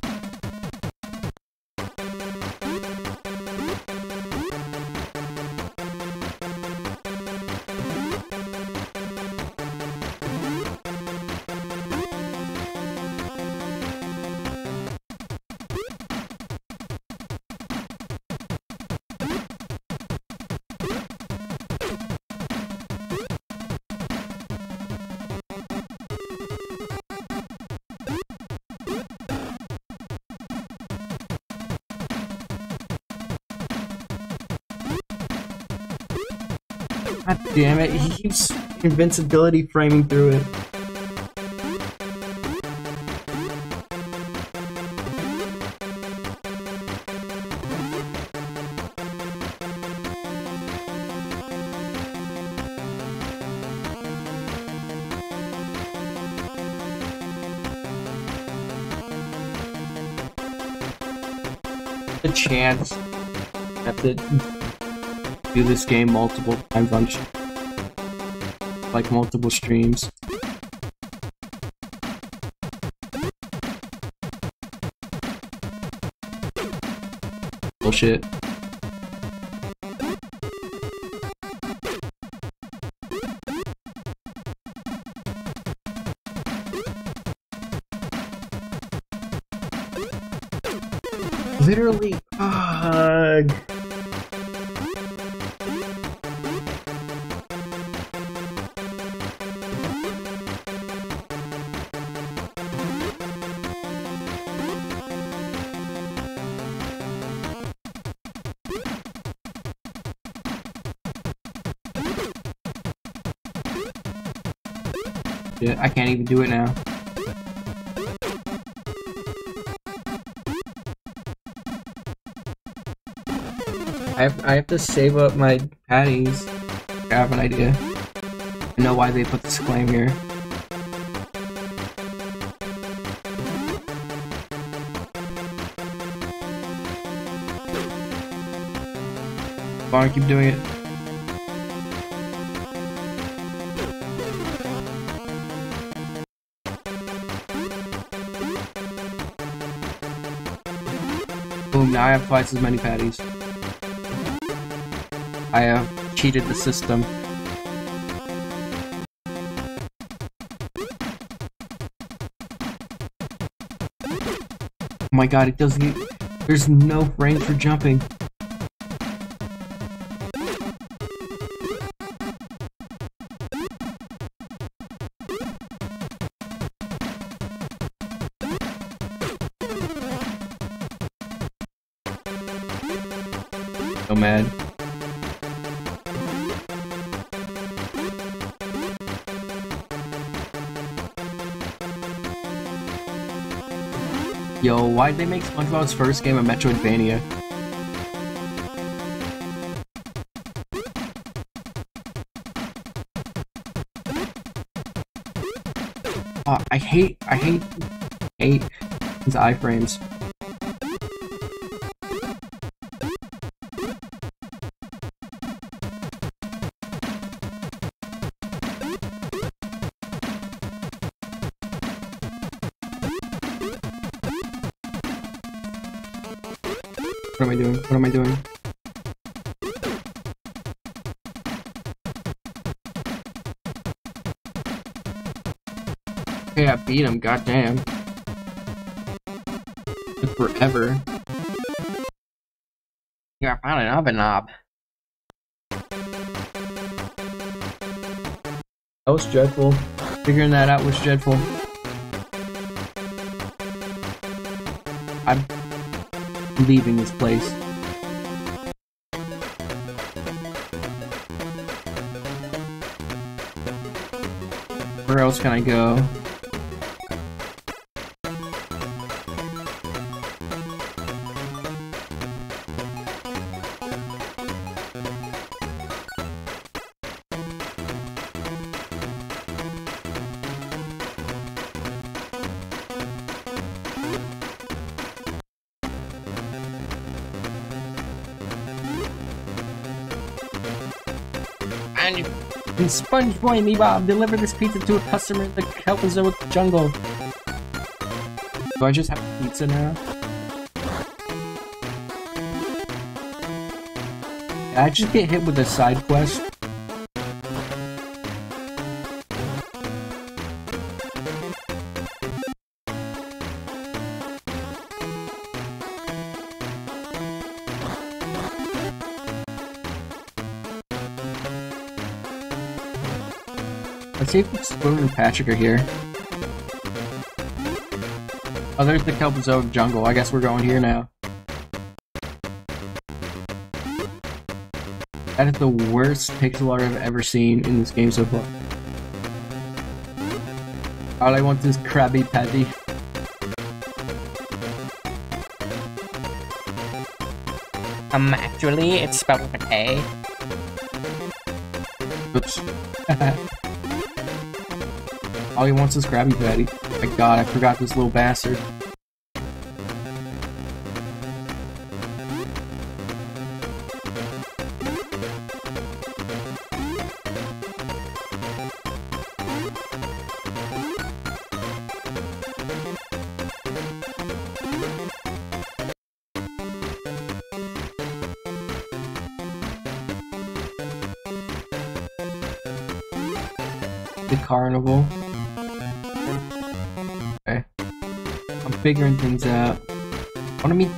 Damn it, he keeps invincibility framing through it. The chance have to do this game multiple times on like multiple streams. Bullshit. Do it now. I have, I have to save up my patties. I have an idea. I know why they put this claim here. Come on, keep doing it. I have twice as many patties. I have cheated the system. Oh my god, it doesn't get- There's no range for jumping. Mad. Yo, why'd they make SpongeBob's first game a Metroidvania? Oh, I hate, I hate, hate these iframes. Goddamn. Took forever. Yeah, I found an oven knob. That was dreadful. Figuring that out was dreadful. I'm leaving this place. Where else can I go? Sponge Boy Me Bob, uh, deliver this pizza to a customer in the Kelpozoic jungle. Do I just have pizza now? Did I just get hit with a side quest? Let's see if Spoon and Patrick are here. Oh, there's the Kelpozoic jungle. I guess we're going here now. That is the worst pixel art I've ever seen in this game so far. All I want is Krabby Patty. um actually it's spelled with an A. Oops. <laughs> All he wants is Krabby Patty. My god, I forgot this little bastard. Wanna meet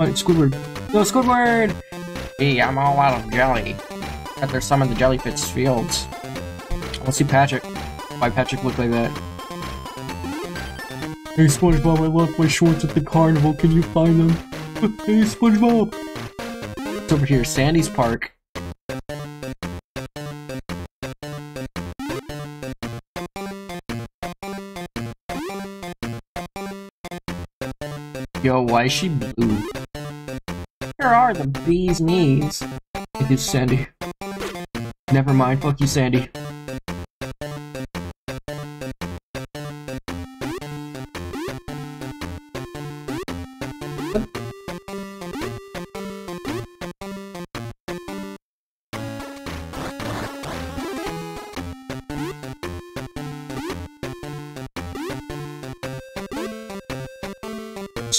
oh, Squidward. Yo, Squidward! Hey, I'm all out of jelly. Bet there's some in the jellyfish fields. Let's see Patrick. Why Patrick look like that? Hey SpongeBob, I left my shorts at the carnival. Can you find them? <laughs> hey SpongeBob! It's over here, Sandy's Park. Yo, why is she blue? Where are the bee's knees? It is Sandy. Never mind, fuck you, Sandy.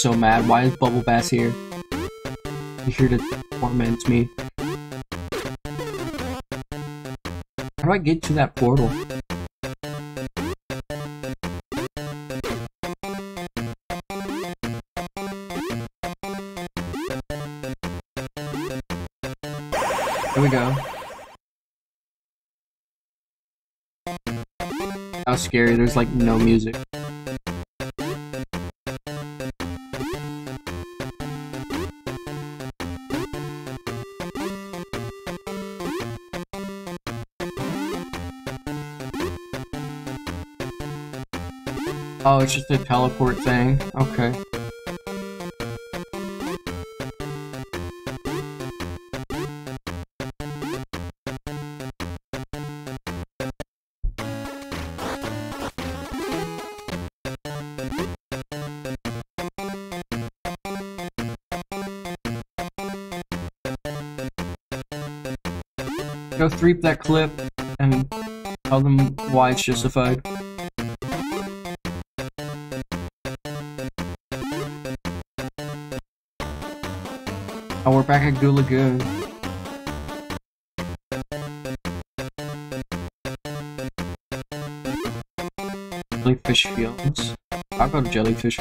So mad. Why is Bubble Bass here? He's here to torment me. How do I get to that portal? There we go. Was scary. There's like no music. It's just a teleport thing. Okay. Go threep that clip and tell them why it's justified. Back at Goo. Jellyfish Fields. I'll go to Jellyfish.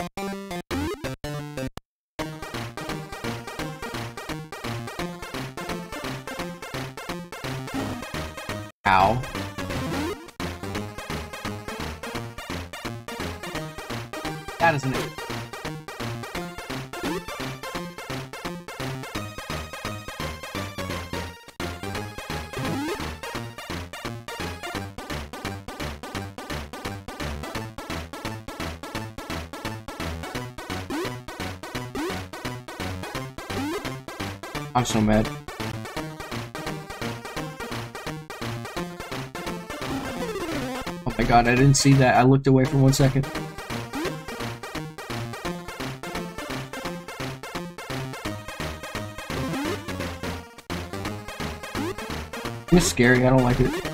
Oh my god, I didn't see that. I looked away for one second. It's scary, I don't like it.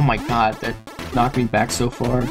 Oh my god, that knocked me back so far.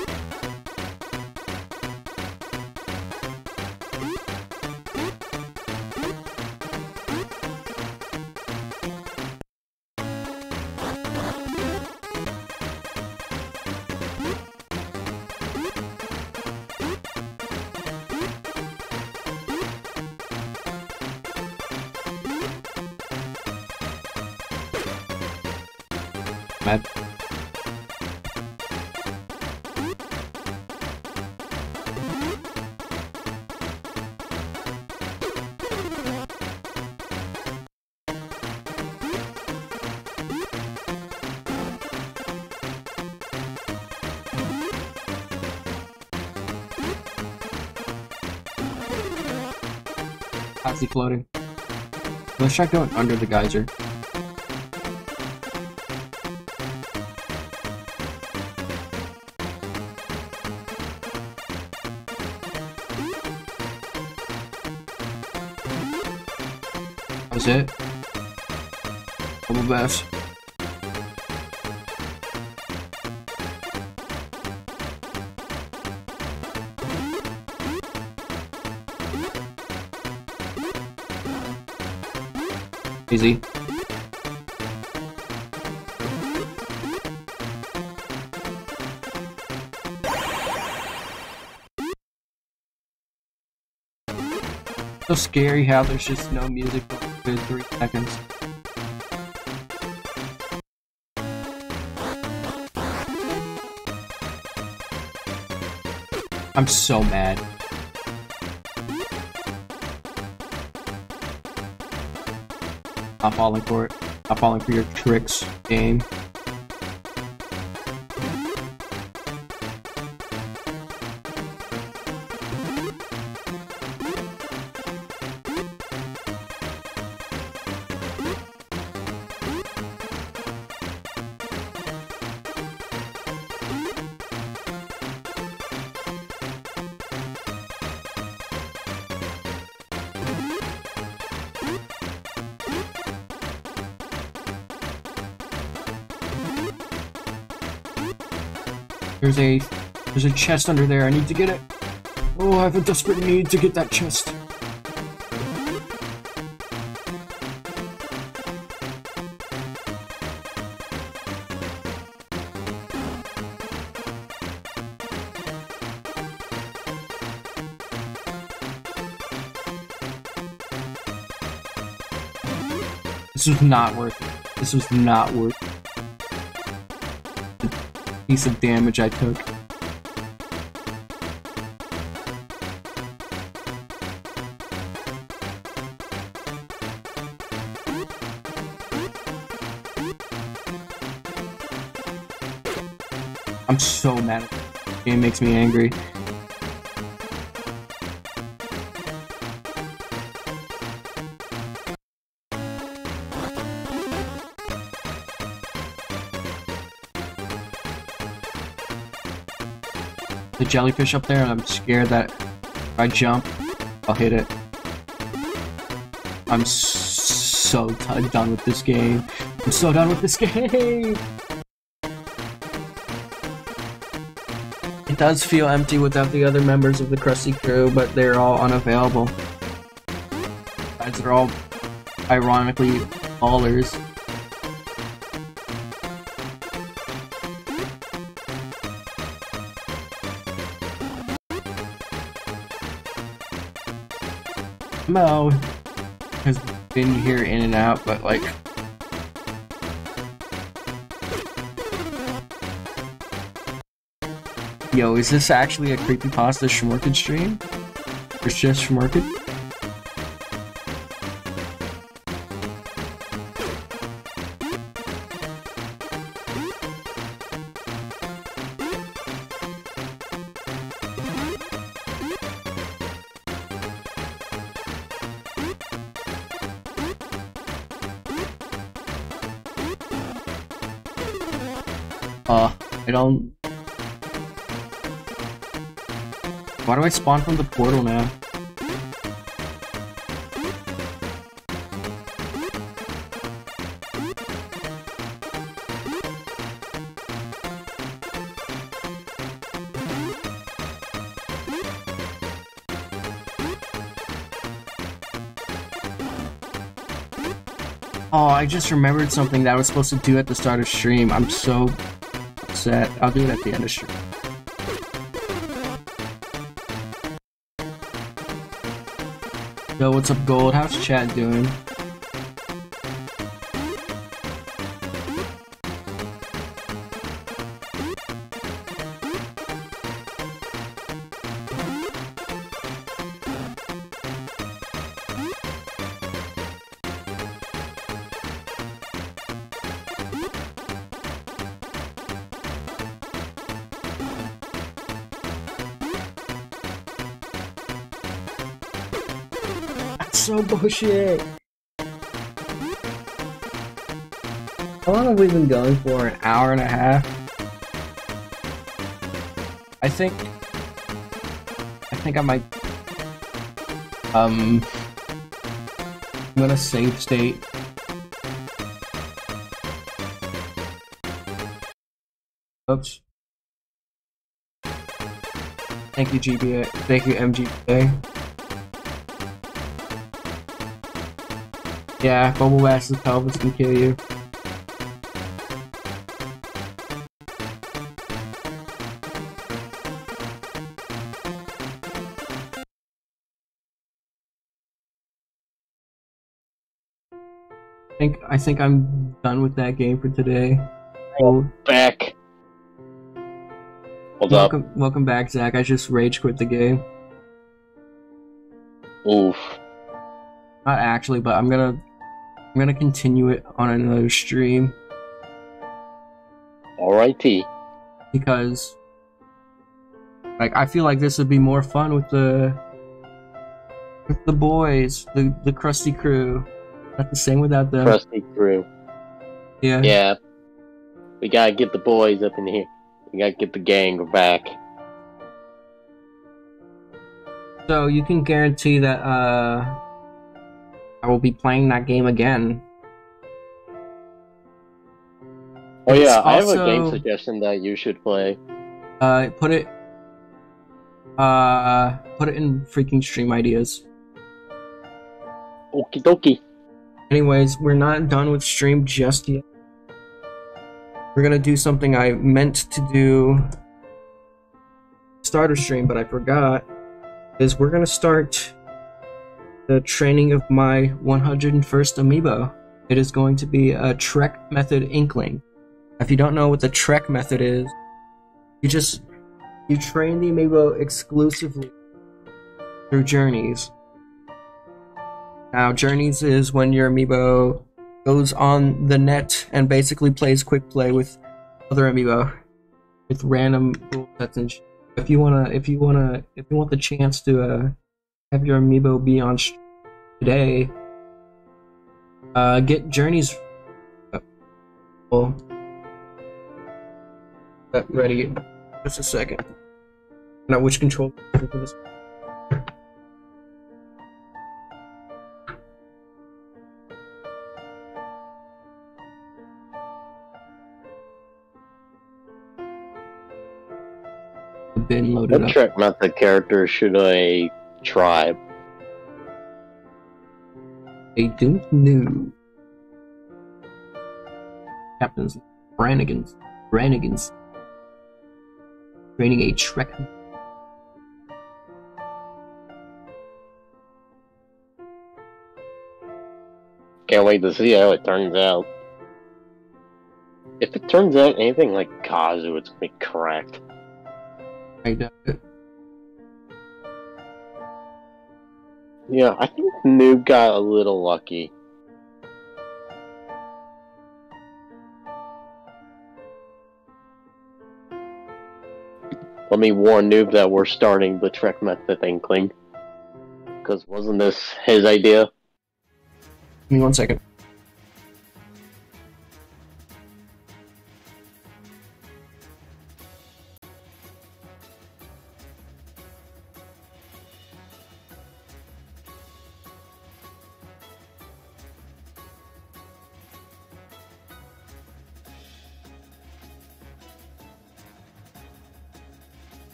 Floating? Let's try going under the geyser. Scary how there's just no music for three seconds. I'm so mad. Not falling for it. Not falling for your tricks, game. Chest under there. I need to get it. Oh, I have a desperate need to get that chest. This was not worth it. This was not worth the piece of damage I took. Makes me angry. The jellyfish up there, and I'm scared that if I jump, I'll hit it. I'm so done with this game. I'm so done with this <laughs> game. Does feel empty without the other members of the Krusty crew, but they're all unavailable. Besides, they're all ironically ballers. Mo has been here in and out, but like. Yo, is this actually a creepypasta Schmorchid stream? Or it's just Schmorchid? Spawn from the portal man. Oh, I just remembered something that I was supposed to do at the start of stream. I'm so upset. I'll do it at the end of stream. What's up, Gold? How's chat doing? That's shit! How long have we been going for? An hour and a half? I think. I think I might. Um. I'm gonna save state. Oops. Thank you, GBA. Thank you, MGA. Yeah, Bubble Bass's pelvis can kill you. I think I think I'm done with that game for today. Well, Back. Hold up. welcome, welcome back, Zach. I just rage quit the game. Oof. Not actually, but I'm gonna I'm gonna continue it on another stream Alrighty. because like I feel like this would be more fun with the with the boys, the the crusty crew. Not the same without them. Crusty crew. yeah. Yeah. We gotta get the boys up in here. We gotta get the gang back. So you can guarantee that uh I will be playing that game again. Oh It's yeah, I have a game suggestion that you should play. Uh put it uh put it in freaking stream ideas. Okie dokie. Anyways, we're not done with stream just yet. We're gonna do something I meant to do Starter stream, but I forgot. Is we're gonna start the training of my 101st amiibo. It is going to be a Trek method Inkling. If you don't know what the Trek method is, you just you train the amiibo exclusively through journeys. Now, Journeys is when your amiibo goes on the net and basically plays quick play with other amiibo. with random sets and if you wanna if you wanna if you want the chance to uh have your amiibo be on today. Uh get journeys uh, well uh, ready. Just a second. Now which control? Been loaded What up. Trek method character should I try? I don't know. Captain's Brannigan's Brannigan's training a Trek. Can't wait to see how it turns out. If it turns out anything like Kazu, it's gonna be correct. I doubt it. Yeah, I think Noob got a little lucky. Let me warn Noob that we're starting the Trek Method Inkling. Because wasn't this his idea? Give me one second.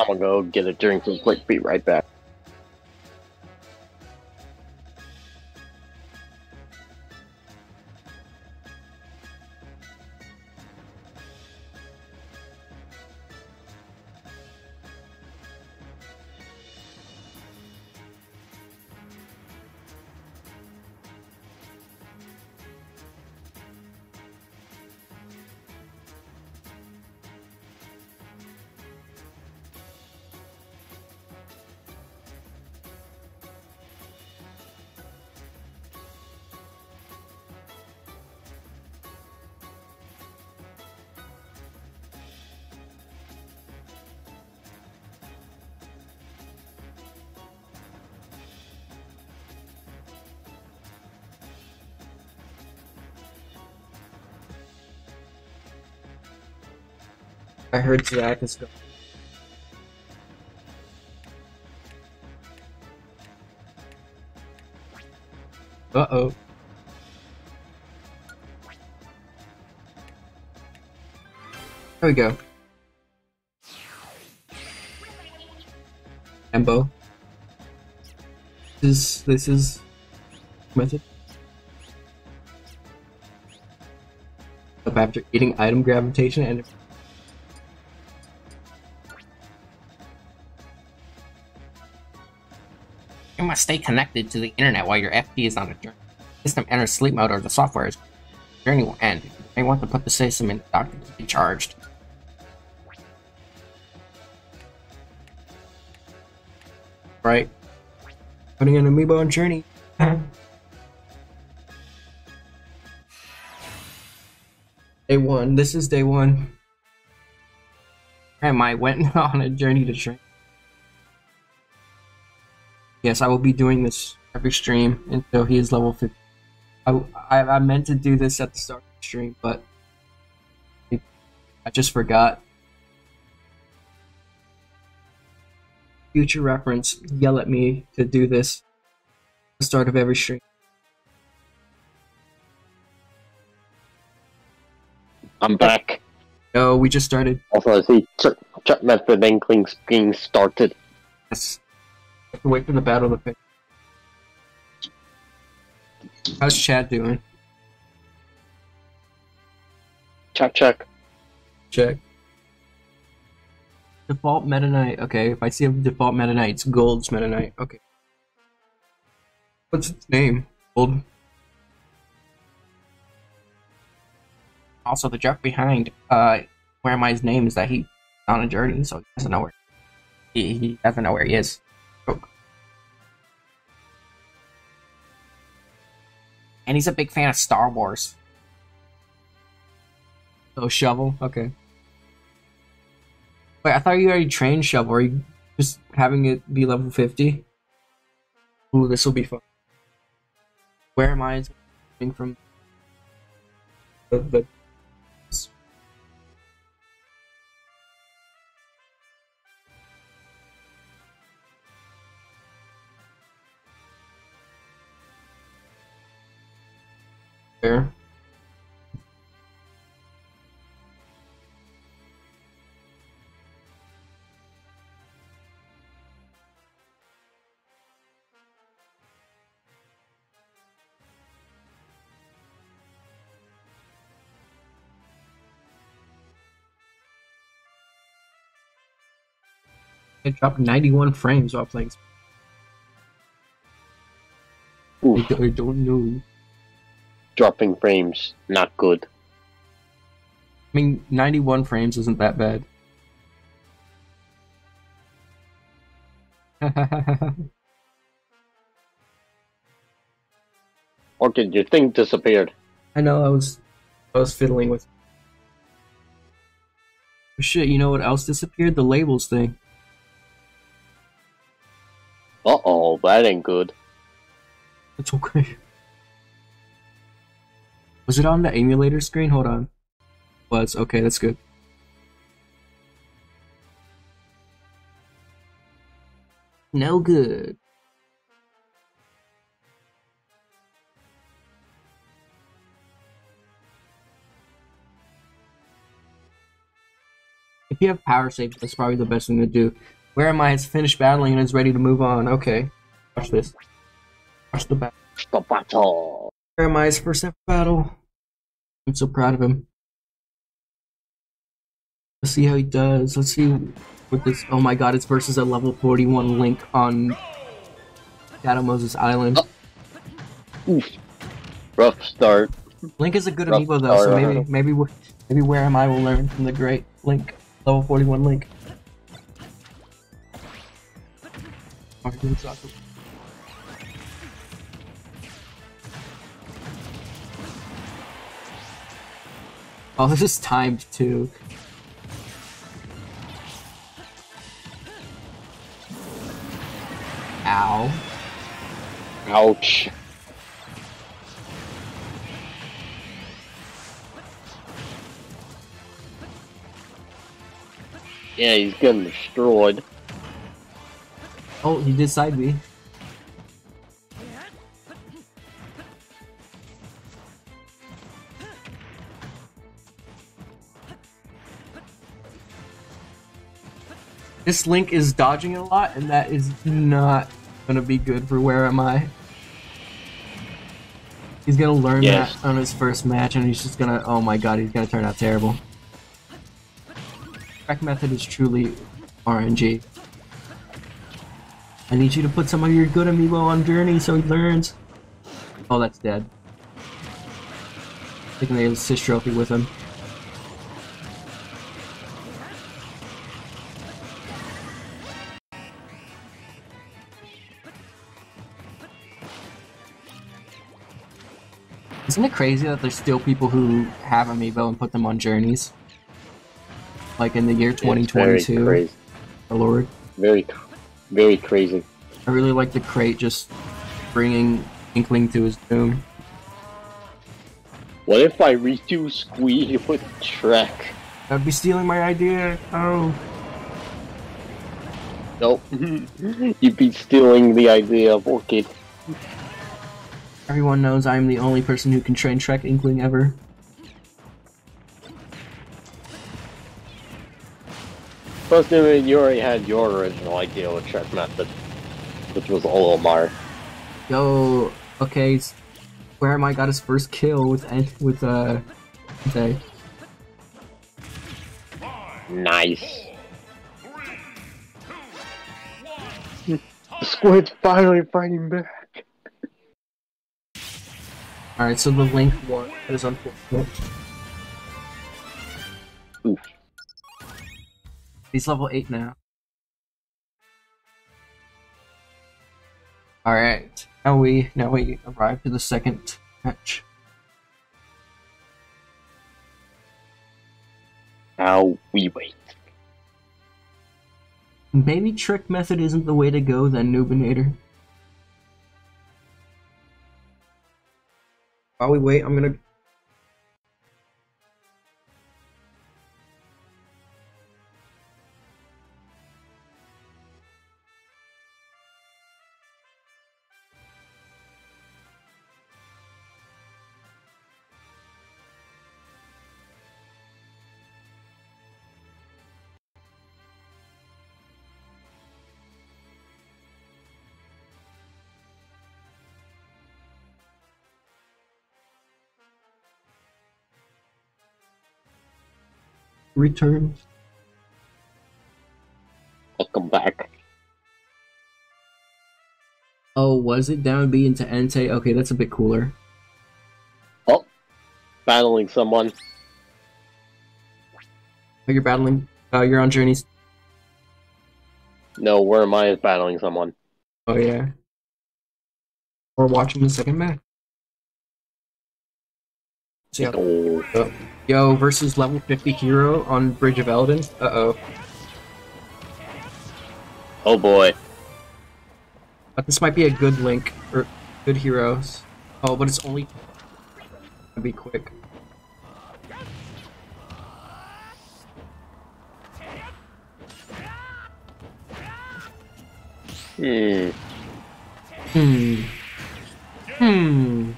I'm gonna go get a drink real quick, be right back. I heard Zach is going. Uh oh. There we go. Embo. This is this is method. Up after eating item gravitation and must stay connected to the internet while your FP is on a journey. System enters sleep mode or the software is journey will end. You may want to put the system in the dock to be charged. right. Putting an amiibo on journey. <laughs> day one. This is day one. And I went <laughs> on a journey to train. Yes, I will be doing this every stream until he is level 50. I, I, I meant to do this at the start of the stream, but I just forgot. Future reference, yell at me to do this at the start of every stream. I'm back. No, we just started. Also, I see chat, chat method inklings being started. Yes. Have to wait for the battle to pick. How's Chad doing? Check, check. Check. Default Meta Knight. Okay, if I see a default Meta Knight, it's Gold's Meta Knight. Okay. What's its name? Gold. Also, the joke behind uh, where am I's name is that he's on a journey, so he doesn't know where he, he doesn't know where he is. And he's a big fan of Star Wars. Oh, Shovel. Okay. Wait, I thought you already trained Shovel. Are you just having it be level 50? Ooh, this will be fun. Where am I coming from? The, the There. It dropped 91 frames while playing. I Oof, don't- I don't know. Dropping frames, not good. I mean, 91 frames isn't that bad. <laughs> Or did your thing disappeared? I know I was I was fiddling with Oh, shit, you know what else disappeared? The labels thing. Uh oh, that ain't good. It's okay. Was it on the emulator screen? Hold on. Was okay, that's good. No good. If you have power save, that's probably the best thing to do. Where am I? It's finished battling and it's ready to move on. Okay. Watch this. Watch the battle. The battle. Jeremiah's first ever battle. I'm so proud of him. Let's see how he does. Let's see what this. Oh my god, it's versus a level 41 Link on Shadow Moses Island. Oh. Oof. Rough start. Link is a good Rough amiibo though, so maybe maybe maybe where am I will learn from the great Link, level 41 Link. Oh, this is timed too. Ow. Ouch. Yeah, he's getting destroyed. Oh, he did side B. This Link is dodging a lot, and that is not gonna be good for Where Am I? He's gonna learn Yes. that on his first match, and he's just gonna. Oh my god, he's gonna turn out terrible. Trek method is truly RNG. I need you to put some of your good amiibo on Journey so he learns. Oh, that's dead. Taking the assist trophy with him. Isn't it crazy that there's still people who have amiibo and put them on journeys? Like in the year It's very 2022. crazy. Oh lord. Very, very crazy. I really like the crate just bringing Inkling to his doom. What if I redo Squee with Shrek? I'd be stealing my idea. Oh. Nope. <laughs> You'd be stealing the idea of Orchid. Everyone knows I'm the only person who can train Shrek Inkling ever. Plus, I mean, you already had your original idea with Trek Method, which was Olimar. Yo, okay, s- where am I got his first kill with with uh Entei. Nice. The squid's finally fighting back. Alright, so the Link one that is unfortunate. Oof. He's level 8 now. Alright. Now we now we arrive to the second match. Now we wait. Maybe Trek method isn't the way to go then Nubinator. While we wait, I'm gonna return. Welcome back. Oh, was it down B into Entei? Okay, that's a bit cooler. Oh, battling someone. Oh, you're battling. Oh, you're on journeys. No, where am I is battling someone. Oh yeah. Or watching the second match. So, yeah. Oh, Yo versus level 50 hero on Bridge of Eldin. Uh oh. oh boy. But this might be a good link or good heroes. Oh, but it's only. Be quick. Hmm. Hmm. Hmm.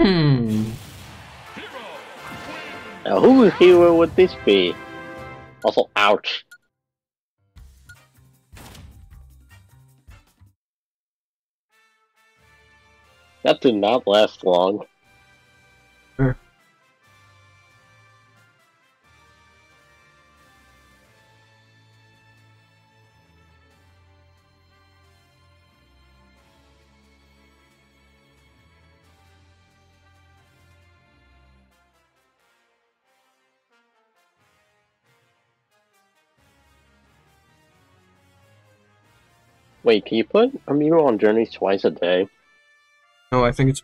Hmm. Now, whose hero would this be? Also, ouch. That did not last long. Sure. Wait, can you put Amiibo on journeys twice a day? No, I think it's.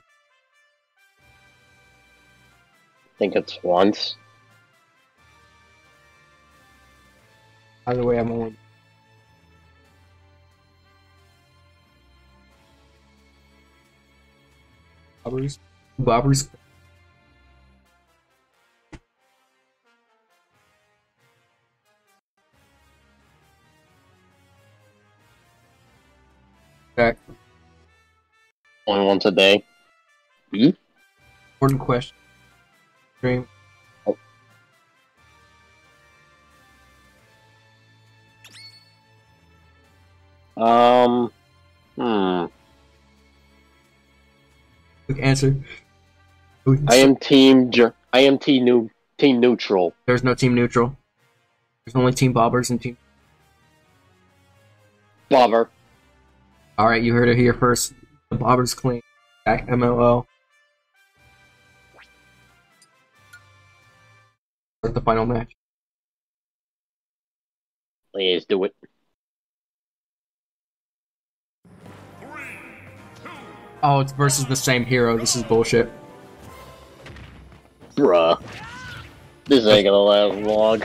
I think it's once. By the way, I'm only. Bobbers. Bobbers. Okay. Only once a day. Hmm? Important question. Dream. Oh. Um. Hmm. Quick answer. I am team. I am team new. Team neutral. There's no team neutral. There's only team bobbers and team. Bobber. All right, you heard it here first. The bobbers claim back MLL. Start the final match. Please do it. Oh, it's versus the same hero. This is bullshit. Bruh. This ain't gonna last long.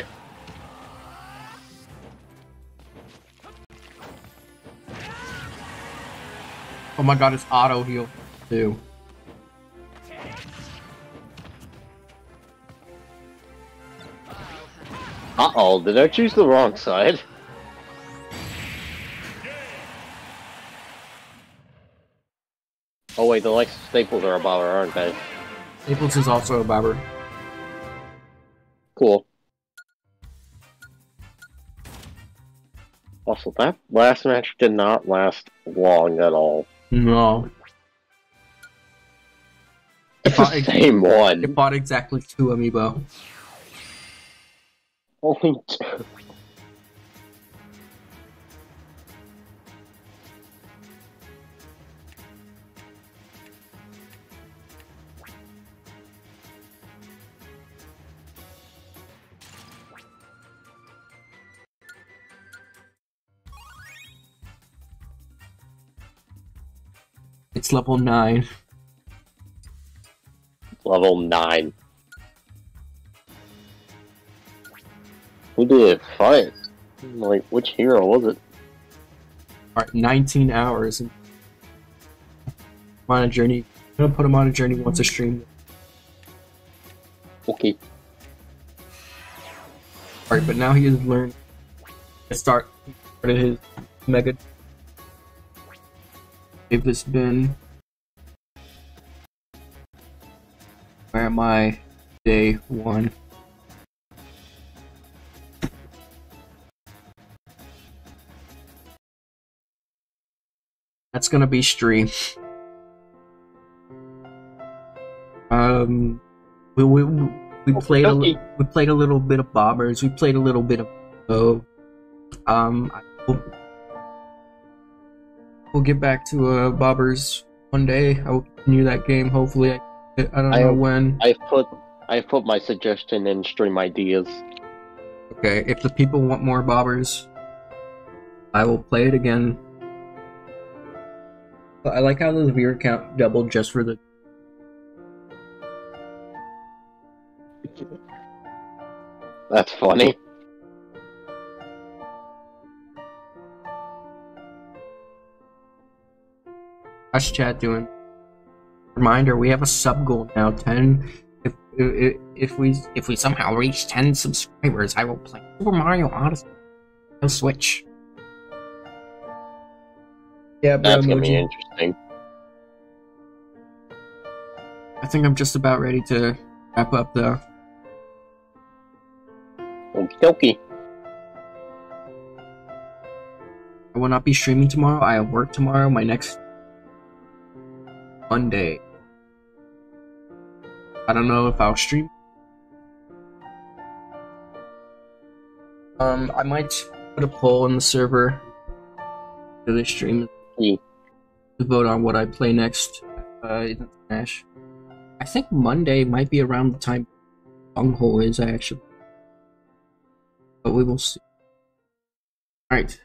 Oh my god, it's auto heal too. Uh oh, did I choose the wrong side? Oh wait, the Lex Staples are a bobber, aren't they? Staples is also a bobber. Cool. Also, that last match did not last long at all. No, It's Well, the it- same it one. bought exactly two amiibo. Only two. It's level nine. Level 9. Who did it fight? Like, which hero was it? Alright, 19 hours. And I'm on a journey. I'm gonna put him on a journey once a stream. Okay. Alright, but now he has learned to start started his mega. If this been where am I? Day one. That's gonna be stream. Um, we we we played a we played a little bit of bobbers. We played a little bit of oh, um. I hope we'll get back to uh bobbers one day. I will continue that game. Hopefully, I, I don't I know when. I've put I've put my suggestion in stream ideas. Okay, if the people want more bobbers, I will play it again. I like how the viewer count doubled just for the. That's funny. How's chat doing? Reminder: We have a sub goal now. Ten. If, if if we if we somehow reach ten subscribers, I will play Super Mario Odyssey on Switch. Yeah, bro, That's gonna be um, interesting. I think I'm just about ready to wrap up though. Okie dokie. I will not be streaming tomorrow. I have work tomorrow. My next Monday. I don't know if I'll stream. Um, I might put a poll in the server for this stream to vote on what I play next. Uh, in Smash. I think Monday might be around the time Bunghole is actually, but we will see. All right.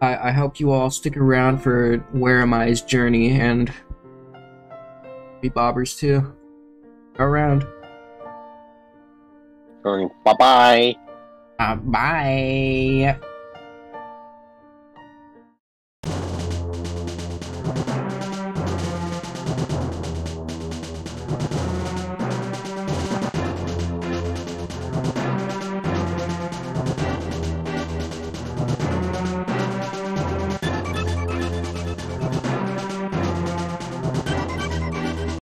I, I hope you all stick around for Where Am I's journey and be bobbers too. Go around. Bye bye. Uh, bye.